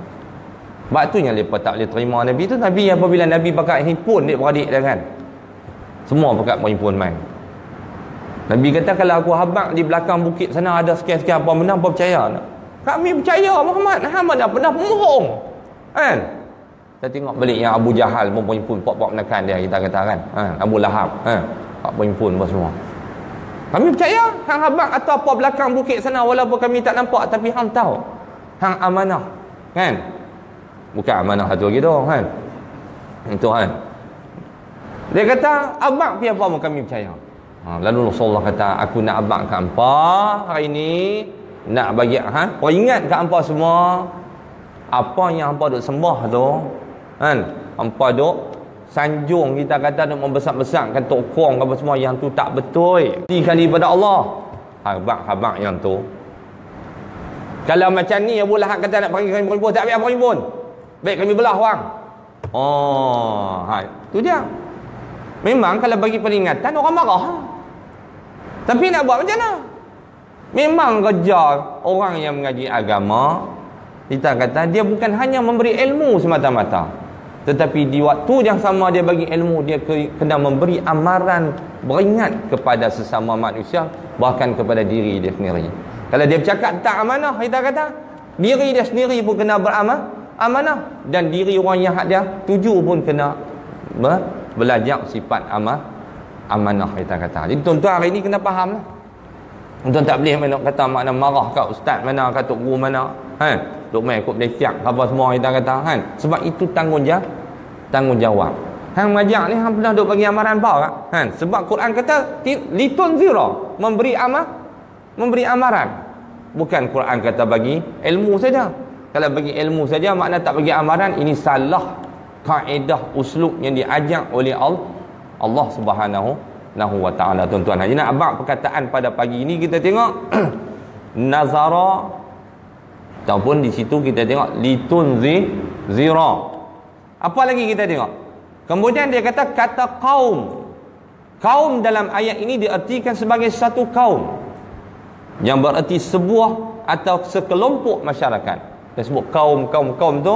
sebab tu yang mereka tak boleh terima Nabi tu. Nabi apabila Nabi pakai handphone adik-beradik dia kan? Semua pakai handphone main Nabi kata kalau aku habak di belakang bukit sana ada sekian-sekian apa menang apa percaya kami percaya Muhammad. Muhammad dah pernah pembohong kan kita tengok balik yang Abu Jahal pun punya pun pok-pok menekan dia kita kata kan. Ha, Abu Lahab. Ha, pak punya pun apa semua. Kami percaya hang habang atau apa belakang bukit sana walaupun kami tak nampak tapi hang tahu. Hang amanah. Kan? Bukan amanah satu lagi tu kan. Itu kan. Dia kata abang pi apa kami percaya. Ha, lalu Rasulullah kata aku nak abang ke hampa hari ini nak bagi ha kau ingat ke semua apa yang hampa duk sembah tu kan hampa duk sanjung kita kata nak membesar-besarkan tokong apa semua yang tu tak betul. Kali pada Allah. Habak-habak yang tu. Kalau macam ni Abu Lahab kata nak pergi kami berimpun tak payah berimpun baik kami belah orang oh hai. Tu dia. Memang kalau bagi peringatan orang marah. Tapi nak buat macam mana? Memang kerja orang yang mengaji agama kita kata dia bukan hanya memberi ilmu semata-mata tetapi di waktu yang sama dia bagi ilmu dia kena memberi amaran beringat kepada sesama manusia bahkan kepada diri dia sendiri. Kalau dia bercakap tak amanah kita kata diri dia sendiri pun kena beramal amanah. Dan diri orang yang dia tuju pun kena belajar sifat amal amanah kita kata. Jadi tuan-tuan hari ini kena faham lah. Tuan tak boleh mana kata makna marah kat ustaz mana kat guru mana kan duk main ikut leciak apa semua kita kata kan? Sebab itu tanggungjawab. Tanggungjawab. Hang majak ni hang pernah duk bagi amaran apa tak kan? Sebab Quran kata litun zira memberi amar memberi amaran. Bukan Quran kata bagi ilmu saja. Kalau bagi ilmu saja makna tak bagi amaran ini salah kaedah uslub yang diajak oleh Allah Allah Subhanahu wa taala. Tuan-tuan. Jadi nak abang perkataan pada pagi ini kita tengok [CLEARS THROAT] nazara ataupun di situ kita tengok litunzi zira apa lagi kita tengok? Kemudian dia kata kata kaum. Kaum dalam ayat ini diartikan sebagai satu kaum. Yang berarti sebuah atau sekelompok masyarakat. Dia sebut kaum kaum kaum tu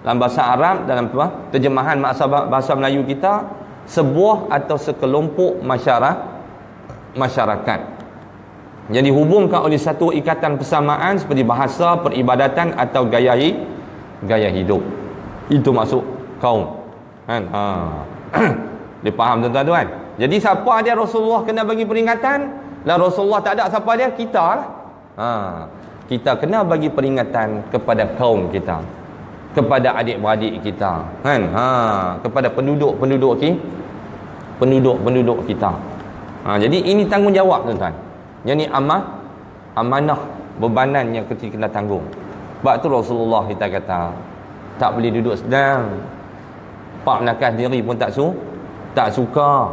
dalam bahasa Arab dalam terjemahan bahasa Melayu kita sebuah atau sekelompok masyarakat masyarakat yang dihubungkan oleh satu ikatan persamaan seperti bahasa, peribadatan atau gaya gaya hidup. Itu masuk kaum. Kan? Ha. [CLEARS THROAT] dia faham tuan-tuan? Jadi siapa dia Rasulullah kena bagi peringatan? Lah Rasulullah tak ada siapa dia? Kita lah. Ha. Kita kena bagi peringatan kepada kaum kita. Kepada adik-beradik kita. Kan? Ha. Kepada penduduk-penduduk kita. Penduduk-penduduk kita. Ha. Jadi ini tanggungjawab tuan-tuan. Yang ni amah amanah bebanan yang kita kena tanggung. Sebab tu Rasulullah kita kata tak boleh duduk sedang. Pak menakas diri pun tak su tak suka.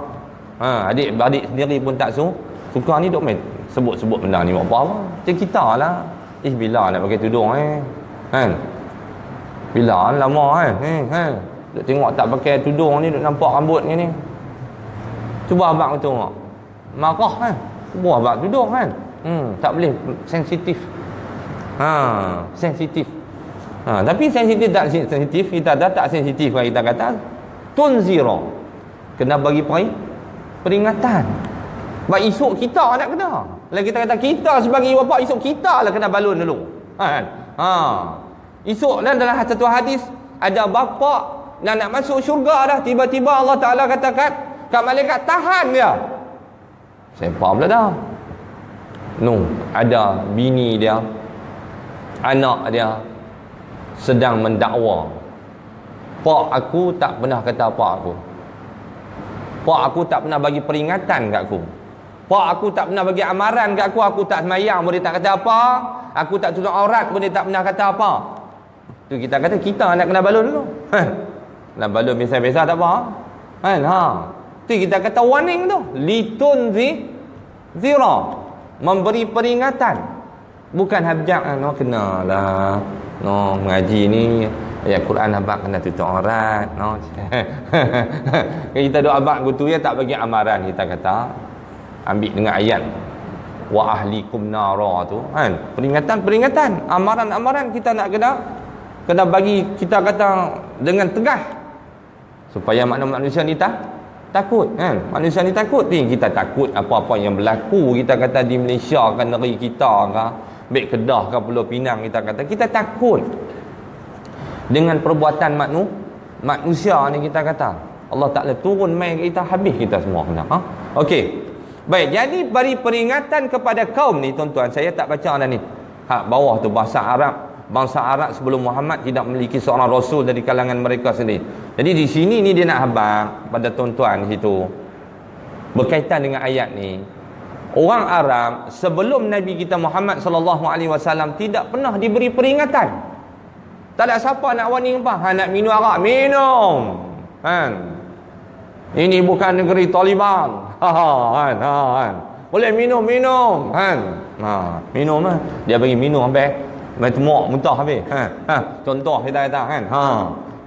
Ha, adik adik sendiri pun tak su suka ni duk main sebut-sebut benda ni buat apa apa. Macam kita lah. Eh bila nak pakai tudung eh. Kan? Bila lama kan? Eh, kan? Duk tengok tak pakai tudung ni duk nampak rambut ni ni. Cuba abang tengok. Marah kan? Buah bak duduk kan? Hmm, Tak boleh. Sensitif. Ha, Sensitif. Ha, Tapi sensitif tak sensitif? Kita dah tak sensitif kan kita kata? Tun zero. Kena bagi peri, peringatan. Sebab esok kita nak kena. Kalau kita kata kita sebagai bapa Esok kita lah kena balun dulu. Ha, ha. Esok dan dalam satu hadis Ada bapa Nak nak masuk syurga dah Tiba-tiba Allah Ta'ala katakan Kat malaikat tahan dia saya faham lah dah. No, ada bini dia anak dia sedang mendakwa. Pak aku tak pernah kata pak aku. Pak aku tak pernah bagi peringatan kat aku. Pak aku tak pernah bagi amaran kat aku. Aku tak semayang pun dia tak kata apa. Aku tak tutup aurat pun dia tak pernah kata apa. Tu kita kata kita nak kena balun dulu. [LAUGHS] Nak balun biasa-biasa tak apa. Kan? Ha tu kita kata warning tu. Litun zi zira. Memberi peringatan. Bukan habjak ah, no kenalah. No mengaji ni ayat Quran abang kena tutup aurat no. [LAUGHS] Kita doa abang gitu ya tak bagi amaran kita kata. Ambil dengan ayat. Wa ahlikum nara tu kan. Peringatan peringatan amaran amaran kita nak kena kena bagi kita kata dengan tegas. Supaya makna manusia ni tak takut kan? Manusia ni takut. Ni kita takut apa-apa yang berlaku. Kita kata di Malaysia kan negeri kita ke baik Kedah ke Pulau Pinang kita kata kita takut. Dengan perbuatan maknu manusia ni kita kata Allah Taala turun main kita habis kita semua kena ha? Okey. Baik jadi beri peringatan kepada kaum ni tuan-tuan. Saya tak baca dah ni. Ha bawah tu bahasa Arab bangsa Arab sebelum Muhammad tidak memiliki seorang rasul dari kalangan mereka sendiri. Jadi di sini ni dia nak habang pada tuan-tuan situ. Berkaitan dengan ayat ni. Orang Arab sebelum Nabi kita Muhammad sallallahu alaihi wasallam tidak pernah diberi peringatan. Tak ada siapa nak warning apa? Ha nak minum arak, minum. Kan? Ini bukan negeri Taliban. [LAUGHS] Ha ha kan. Ha, kan. Boleh minum, minum. Kan? Ha, minum lah. Dia bagi minum sampai Main temuk muntah habis. Ha. ha. Contoh kita kata kan. Ha.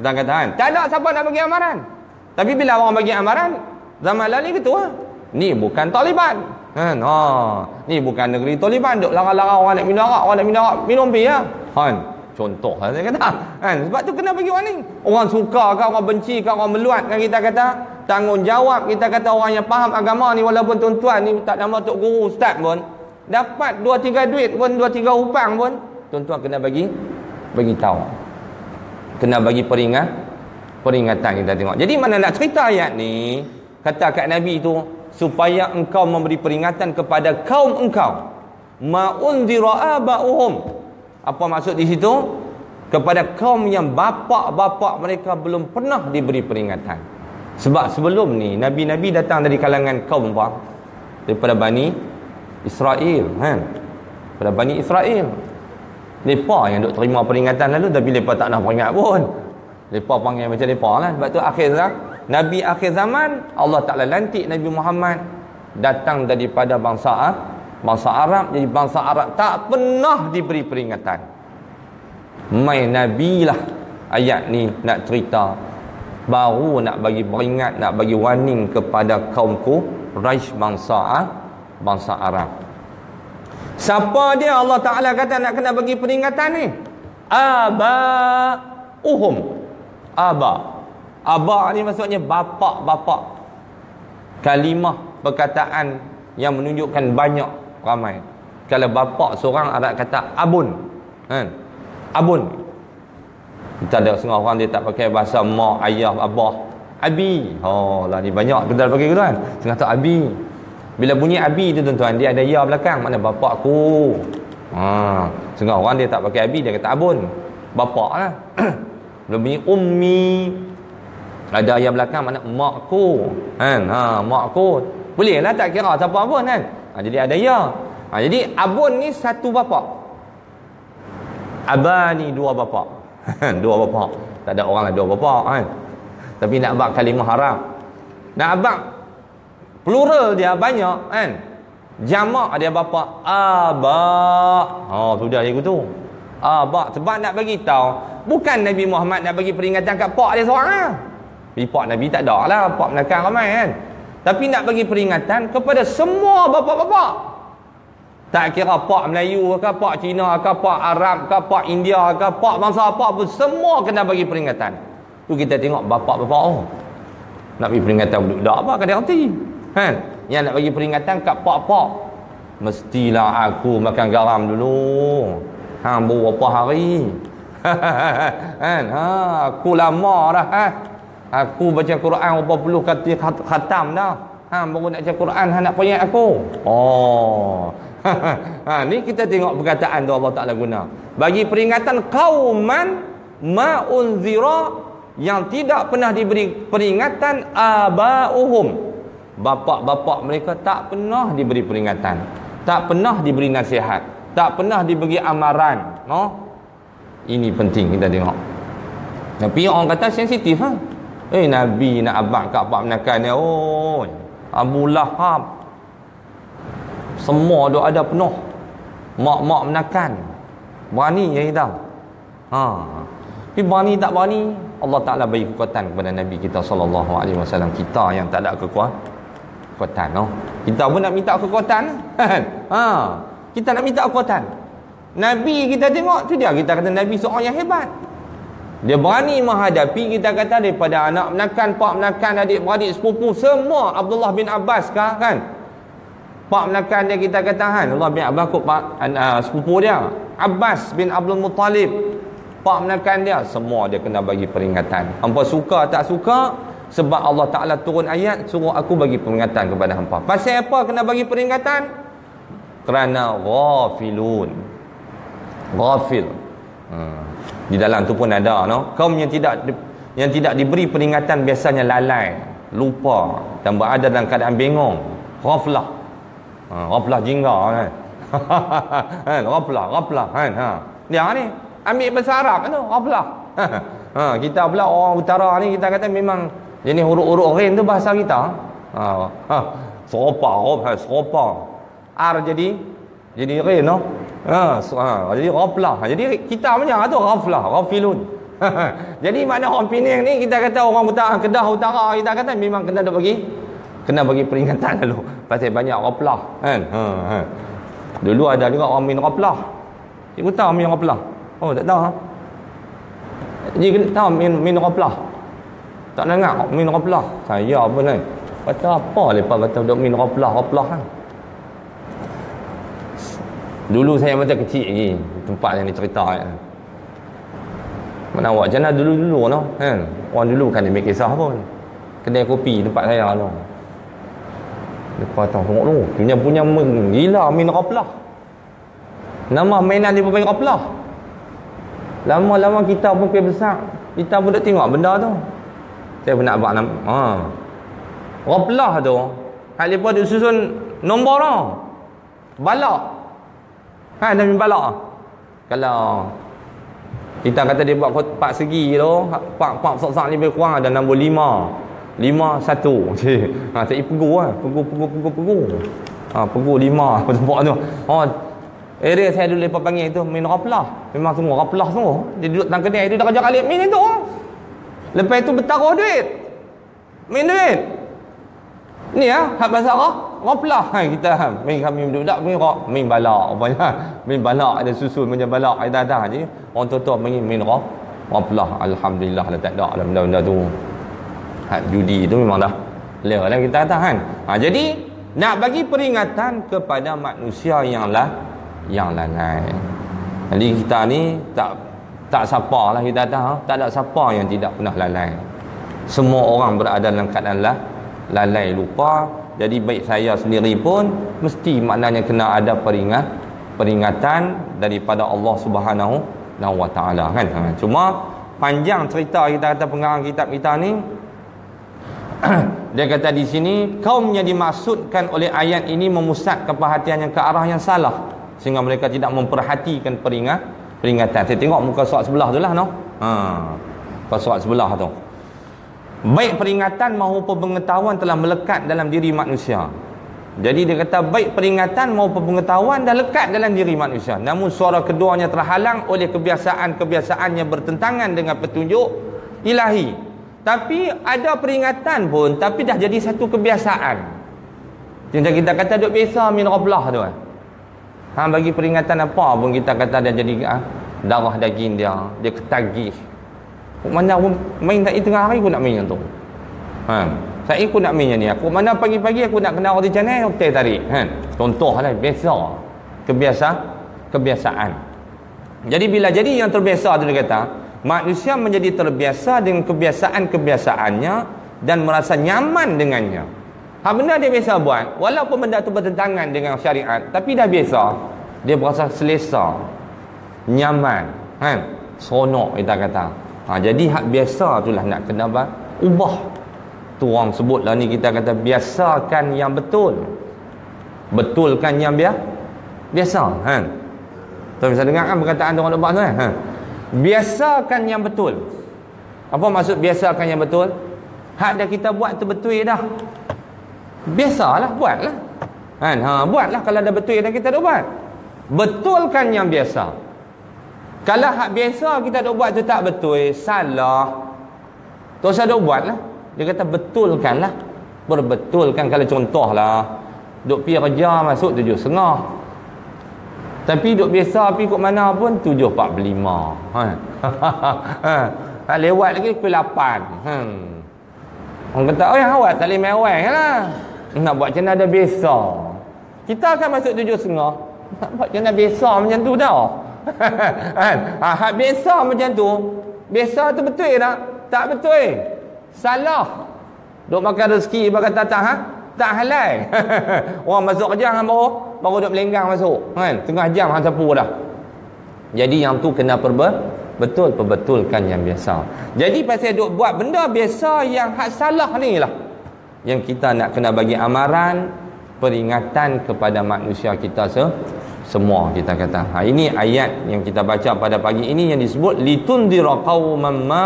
Kita kata kan. Tak ada siapa nak bagi amaran. Tapi bila orang bagi amaran, zaman lalu ha. Ni bukan Taliban. Kan. Ha. Ni bukan negeri Taliban. Duk larang-larang orang nak minum arak, orang nak minum arak, minum pi ya. Kan. Contoh lah saya kata. Kan. Sebab tu kena bagi warning. Orang suka ke, orang benci ke, orang meluat kan kita kata. Tanggungjawab kita kata orang yang faham agama ni walaupun tuan-tuan ni tak nama tok guru ustaz pun dapat 2 3 duit pun 2 3 hutang pun tuan-tuan kena bagi bagi tahu. Kena bagi peringat peringatan kita tengok. Jadi mana nak cerita ayat ni? Kata kat nabi tu supaya engkau memberi peringatan kepada kaum engkau ma'unzira aba'uhum. Apa maksud di situ? Kepada kaum yang bapa-bapa mereka belum pernah diberi peringatan. Sebab sebelum ni nabi-nabi datang dari kalangan kaum apa? Daripada Bani Israel kan? Pada Bani Israel Lepa yang duk terima peringatan lalu tapi lepa tak nak peringat pun. Lepa panggil macam lepa lah. Sebab tu akhir zaman, Nabi akhir zaman, Allah Ta'ala lantik Nabi Muhammad datang daripada bangsa bangsa Arab, jadi bangsa Arab tak pernah diberi peringatan. Mai Nabi lah ayat ni nak cerita. Baru nak bagi peringat, nak bagi warning kepada kaumku, Raish bangsa Arab, bangsa Arab. Siapa dia Allah Ta'ala kata nak kena bagi peringatan ni? Aba uhum. aba. Aba ni maksudnya bapak-bapak. Kalimah perkataan yang menunjukkan banyak ramai. Kalau bapak seorang Arab kata abun. Kan? Abun. Kita ada setengah orang dia tak pakai bahasa mak ayah abah. Abi. Oh lah ni banyak kita pakai gitu kan? Setengah tu abi bila bunyi abi tu tuan-tuan dia ada ya belakang. Mana bapakku ha setengah orang dia tak pakai abi dia kata abun bapak lah. [CLEARS THROAT] Bila bunyi ummi ada ayat belakang mana makku kan? Ha makku boleh lah tak kira siapa pun kan? Ha, jadi ada ya. Ha, jadi abun ni satu bapa abani dua bapa [LAUGHS] dua bapa tak ada orang lah dua bapa kan? Tapi nak abang kalimah haram. Nak abang plural dia banyak kan? Jamak dia bapa abak oh sudah dia tu. Abak sebab nak bagi tahu bukan Nabi Muhammad nak bagi peringatan kat pak dia seorang. Tapi pak Nabi tak ada lah pak belakang ramai kan? Tapi nak bagi peringatan kepada semua bapa-bapa. Tak kira pak Melayu ke pak Cina ke pak Arab ke pak India ke pak bangsa apa pun semua kena bagi peringatan. Tu kita tengok bapa-bapa oh nak bagi peringatan budak apa kena kan yang nak bagi peringatan kat pak-pak mestilah aku makan garam dulu ha berapa hari [LAUGHS] kan ha aku lama dah ha Aku baca Quran berapa puluh kata khatam dah. Ha baru nak baca Quran ha nak payah aku. Oh. [LAUGHS] ha ni kita tengok perkataan tu Allah Taala guna. Bagi peringatan kauman ma unzira yang tidak pernah diberi peringatan abauhum. Bapak-bapak mereka tak pernah diberi peringatan. Tak pernah diberi nasihat. Tak pernah diberi amaran. No? Ini penting kita tengok. Tapi orang kata sensitif ha. Eh Nabi nak abang kat apa menakan. Oh. Abu Lahab. Semua tu ada penuh. Mak-mak menakan. Berani ya kita. Ha. Tapi berani tak berani. Allah Ta'ala bagi kekuatan kepada Nabi kita wasallam kita yang tak ada kekuatan kekuatan no? kita pun nak minta kekuatan kan ha kita nak minta kekuatan Nabi kita tengok tu dia kita kata Nabi seorang yang hebat dia berani menghadapi kita kata daripada anak menakan, pak menakan, adik-beradik, sepupu semua Abdullah bin Abbas kah kan? Pak menakan dia kita kata kan? Allah bin Abbas kot pak uh, sepupu dia. Abbas bin Abdul Muttalib. Pak menakan dia, semua dia kena bagi peringatan. Hampa suka tak suka? Sebab Allah Ta'ala turun ayat suruh aku bagi peringatan kepada hampa. Pasal apa kena bagi peringatan? Kerana ghafilun. Ghafil. Hmm. Di dalam tu pun ada no? Kaum yang tidak yang tidak diberi peringatan biasanya lalai lupa dan berada dalam keadaan bingung. Ghaflah. Ha, ghaflah jingga kan? [LAUGHS] Kan? Ghaflah ghaflah kan? Ha. Dia ni ambil bahasa Arab tu? Ghaflah. [LAUGHS] Ha kita pula orang utara ni kita kata memang jenis huruf-huruf rin tu bahasa kita ha ha sopa ha sopa ar jadi jadi rin no Ha, ha, jadi ghaflah. Ha, jadi kita punya tu ghaflah, ghafilun. jadi mana orang Penang ni kita kata orang utara Kedah utara kita kata memang kena ada bagi kena bagi peringatan dulu. Pasal banyak ghaflah kan. Ha, ha. Dulu ada juga orang min ghaflah. Cikgu tahu min ghaflah. Oh tak tahu. Ha? Jadi tahu min min ghaflah. Tak dengar min ghaflah. Saya pun kan. Kata apa lepas kata dok min ghaflah ghaflah kan. Dulu saya macam kecil lagi tempat yang dicerita kan. Mana awak jana dulu-dulu no, kan. Orang dulu kan dia kisah pun. Kedai kopi tempat saya no. Lepas tu tengok tu, punya punya gila main raplah. Nama mainan dia bermain raplah. Lama-lama kita pun pergi besar. Kita pun tak tengok benda tu. Saya pun nak buat nama. Ha. Raplah tu. Hal lepas dia susun nombor tu. Balak. Ha Nabi balak. Kalau kita kata dia buat empat segi tu, pak pak sak-sak lebih kurang ada nombor lima. Lima satu. [LAUGHS] Ha tak pegu ah. Pegu pegu pegu pegu. Ha pegu lima [LAUGHS] tempat tu. Ha Area saya dulu lepas panggil tu main raplah. Memang semua raplah semua. Dia duduk dalam kedai tu dah kerja kali main tu. Lepas itu bertaruh duit. Main duit. Ni ah, hak bahasa Arab ngoplah hai kita main kami budak main rok main balak rupanya main balak ada susun macam balak ada ada je orang tua-tua main main rok Apalah alhamdulillah lah tak ada lah benda-benda tu. Had judi tu memang dah leh lah kita kata kan. Ha, jadi nak bagi peringatan kepada manusia yang lah yang lalai. Jadi kita ni tak tak siapa lah kita kata ha? tak ada siapa yang tidak pernah lalai. Semua orang berada dalam keadaan lah lalai lupa. Jadi baik saya sendiri pun mesti maknanya kena ada peringat peringatan daripada Allah Subhanahu wa taala kan ha, cuma panjang cerita kita kata pengarang kitab kita ni [CLEARS THROAT] dia kata di sini kaum yang dimaksudkan oleh ayat ini memusatkan perhatiannya ke arah yang salah sehingga mereka tidak memperhatikan peringat peringatan saya tengok muka surat sebelah tu lah no ha surat sebelah tu baik peringatan maupun pengetahuan telah melekat dalam diri manusia jadi dia kata baik peringatan maupun pengetahuan dah lekat dalam diri manusia. Namun suara keduanya terhalang oleh kebiasaan-kebiasaan yang bertentangan dengan petunjuk ilahi. Tapi ada peringatan pun tapi dah jadi satu kebiasaan. Macam kita kata duk biasa min rablah tu kan. Ha bagi peringatan apa pun kita kata dia jadi ha, darah daging dia, dia ketagih. Mana pun main tak tengah hari pun nak main tu. Ha. Saya aku nak main ni. Aku mana pagi-pagi aku nak kena roti canai, okey tarik. Kan? Contoh lah, biasa. Kebiasa, kebiasaan. Jadi bila jadi yang terbiasa tu dia kata, manusia menjadi terbiasa dengan kebiasaan-kebiasaannya dan merasa nyaman dengannya. Ha benda dia biasa buat, walaupun benda tu bertentangan dengan syariat, tapi dah biasa, dia berasa selesa, nyaman, kan? Seronok kita kata. Ha, jadi hak biasa itulah nak kena ubah. Tu orang sebutlah ni kita kata biasakan yang betul. Betulkan yang biasa biasa kan? Tuan bisa dengar kan perkataan orang lepas tu kan? Ha? biasakan yang betul. Apa maksud biasakan yang betul? Hak dah kita buat tu betul dah biasalah buatlah. Kan? Ha buatlah kalau dah betul dah kita dah buat. Betulkan yang biasa. Kalau hak biasa kita dah buat tu tak betul salah. Tu saya dah buatlah. Dia kata betulkan lah berbetulkan kalau contohlah. Duk pergi kerja masuk tujuh setengah. Tapi duk biasa pergi kot mana pun tujuh empat puluh lima. [LAUGHS] Ha. ha. lewat lagi pukul lapan. Hmm. orang kata yang awak tak main awal. Lah nak buat macam ada biasa kita akan masuk tujuh setengah nak buat macam biasa macam tu dah [LAUGHS] kan ha, biasa macam tu biasa tu betul tak tak betul Salah. Duk makan rezeki kata tak ha? Tak halal. [LAUGHS] Orang masuk kerja hang baru baru duk melenggang masuk. Kan? Tengah jam hang sapu dah. Jadi yang tu kena perbe betul perbetulkan yang biasa. Jadi pasal duk buat benda biasa yang hak salah ni lah. Yang kita nak kena bagi amaran peringatan kepada manusia kita se semua kita kata. Ha ini ayat yang kita baca pada pagi ini yang disebut litundira qauman ma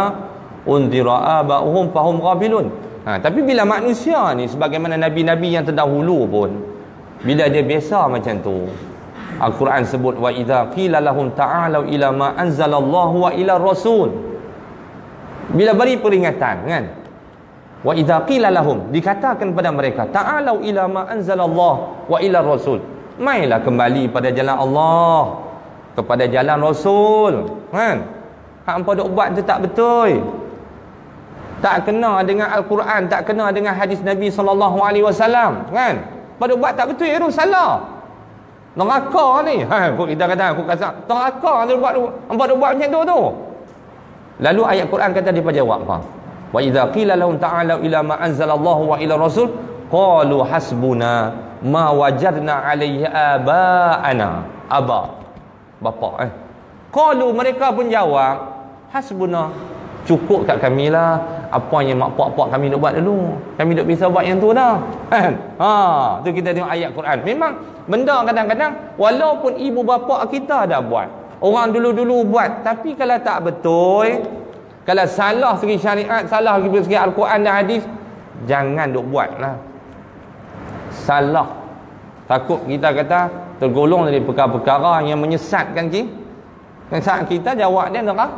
undira abahum fahum ghafilun. Ha, tapi bila manusia ni sebagaimana nabi-nabi yang terdahulu pun bila dia biasa macam tu Al-Quran sebut wa idza qila lahum ta'alu ila ma anzalallahu wa ila rasul. Bila beri peringatan kan wa idza qila lahum dikatakan kepada mereka ta'alu ila ma anzalallahu wa ila rasul. Mailah kembali pada jalan Allah kepada jalan rasul kan? Hak apa dok buat tu tak betul. Tak kena dengan al-Quran tak kena dengan hadis Nabi sallallahu alaihi wasallam kan? Pada buat tak betul itu salah. Neraka ni. [LAUGHS] Ha kita kata aku kata neraka ni buat buat buat macam tu tu. Lalu ayat Quran kata dia jawab apa wa idza qila lahum ta'alu ila ma anzalallahu wa ila rasul qalu hasbuna ma wajadna alaihi aba'ana. Aba. Bapa eh. Qalu mereka pun jawab hasbuna. Cukup kat kami lah. Apa yang mak pak-pak kami nak buat dulu? Kami nak bisa buat yang tu dah. Kan ha tu kita tengok ayat Quran. Memang benda kadang-kadang walaupun ibu bapa kita dah buat orang dulu-dulu buat tapi kalau tak betul kalau salah segi syariat salah segi Al-Quran dan hadis jangan duk buat lah. Salah. Takut kita kata tergolong dari perkara-perkara yang menyesatkan kita saat kita jawab dia neraka.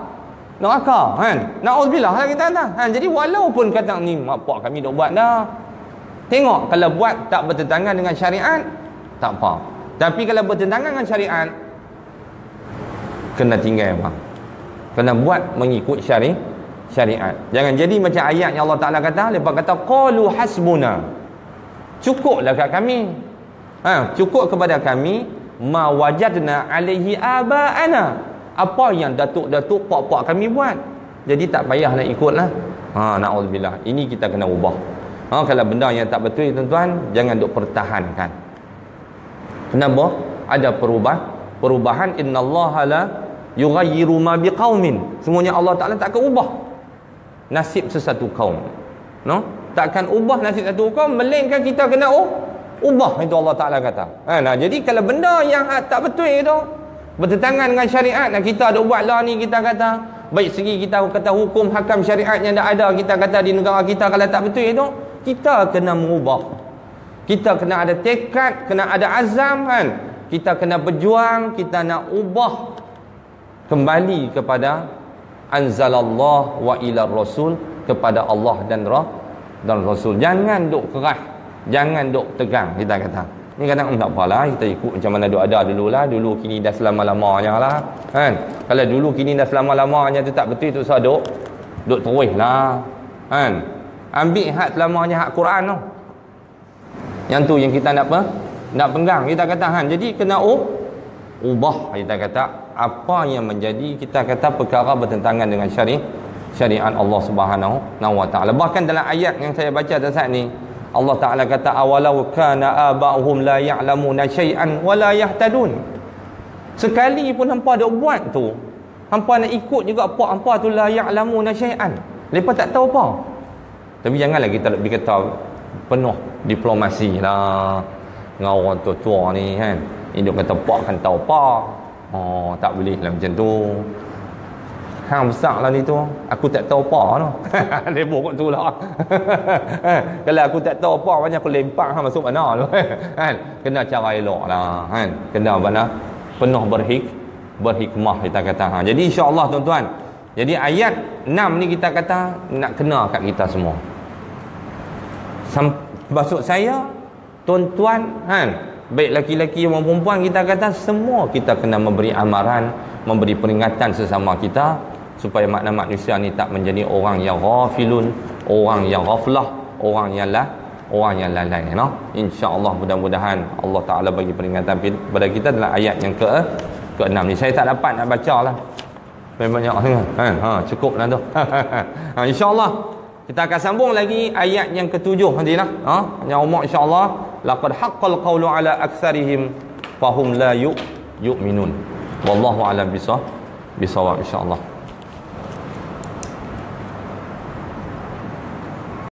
Neraka kan? Naudzubillah lah kita kata. Ha, jadi walaupun kata ni mak kami dah buat dah. Tengok kalau buat tak bertentangan dengan syariat tak apa. Tapi kalau bertentangan dengan syariat kena tinggal bang kena buat mengikut syari syariat. Jangan jadi macam ayat yang Allah Taala kata lepas kata qalu hasbuna. Cukuplah kat kami. Ha cukup kepada kami ma wajadna alaihi abaana. Apa yang datuk-datuk pak-pak kami buat? Jadi tak payah nak ikutlah. Ha naudzubillah. Ini kita kena ubah. Ha kalau benda yang tak betul tuan-tuan jangan duk pertahankan. Kenapa? Ada perubahan. Perubahan innallaha la yughayyiru ma biqaumin. Semuanya Allah Taala tak akan ubah nasib sesuatu kaum. No? Takkan ubah nasib satu kaum melainkan kita kena oh, ubah itu Allah Taala kata. Ha, nah jadi kalau benda yang tak betul itu bertentangan dengan syariat nah kita ada buat lah ni kita kata baik segi kita kata hukum hakam syariat yang ada kita kata di negara kita kalau tak betul itu kita kena mengubah. Kita kena ada tekad kena ada azam kan? Kita kena berjuang kita nak ubah kembali kepada anzalallah wa ila rasul kepada Allah dan Rah dan rasul. Jangan duk keras jangan duk tegang kita kata. Ni kata hmm, tak apalah kita ikut macam mana duk ada dululah. Dulu kini dah selama-lamanya lah kan? Kalau dulu kini dah selama-lamanya tu tak betul tu so duk duk terus lah kan? Ambil hak selamanya hak Quran tu. Yang tu yang kita nak apa? Nak pegang kita kata han jadi kena oh, ubah kita kata apa yang menjadi kita kata perkara bertentangan dengan syariat syariat Allah Subhanahu wa taala. Bahkan dalam ayat yang saya baca dan saat ni Allah Taala kata awalau kana aba'uhum la ya'lamuna syai'an wa la yahtadun. Sekali pun hampa dak buat tu hampa nak ikut juga apa hampa tu la ya'lamuna syai'an. Lepas tak tahu apa. Tapi janganlah kita lebih kata penuh diplomasi lah dengan orang tua-tua ni kan ini kata pak kan tahu apa? Oh tak boleh lah macam tu. Hang besar lah ni tu. Aku tak tahu apa tu. [LAUGHS] Lebok kat tu lah. [LAUGHS] Kalau aku tak tahu apa macam aku lempak hang masuk mana tu? [LAUGHS] Kan? Kena cara elok lah kan? Kena mana penuh berhik berhikmah kita kata. Ha. jadi insyaAllah tuan-tuan. Jadi ayat 6 ni kita kata nak kena kat kita semua. Maksud saya tuan-tuan kan baik laki-laki maupun perempuan kita kata semua kita kena memberi amaran memberi peringatan sesama kita supaya makna manusia ni tak menjadi orang yang ghafilun orang yang ghaflah orang yang lah orang yang lalai no? insyaAllah mudah-mudahan Allah Ta'ala bagi peringatan kepada kita dalam ayat yang ke ke enam ni saya tak dapat nak baca lah banyak sangat ha, ha, cukup lah tu [LAUGHS] ha, insyaAllah kita akan sambung lagi ayat yang ketujuh nanti lah. Ha? Yang umur insyaAllah. Laqad haqqal qawlu ala aksarihim fahum la yu yu'minun. Wallahu alam bisawab insyaAllah.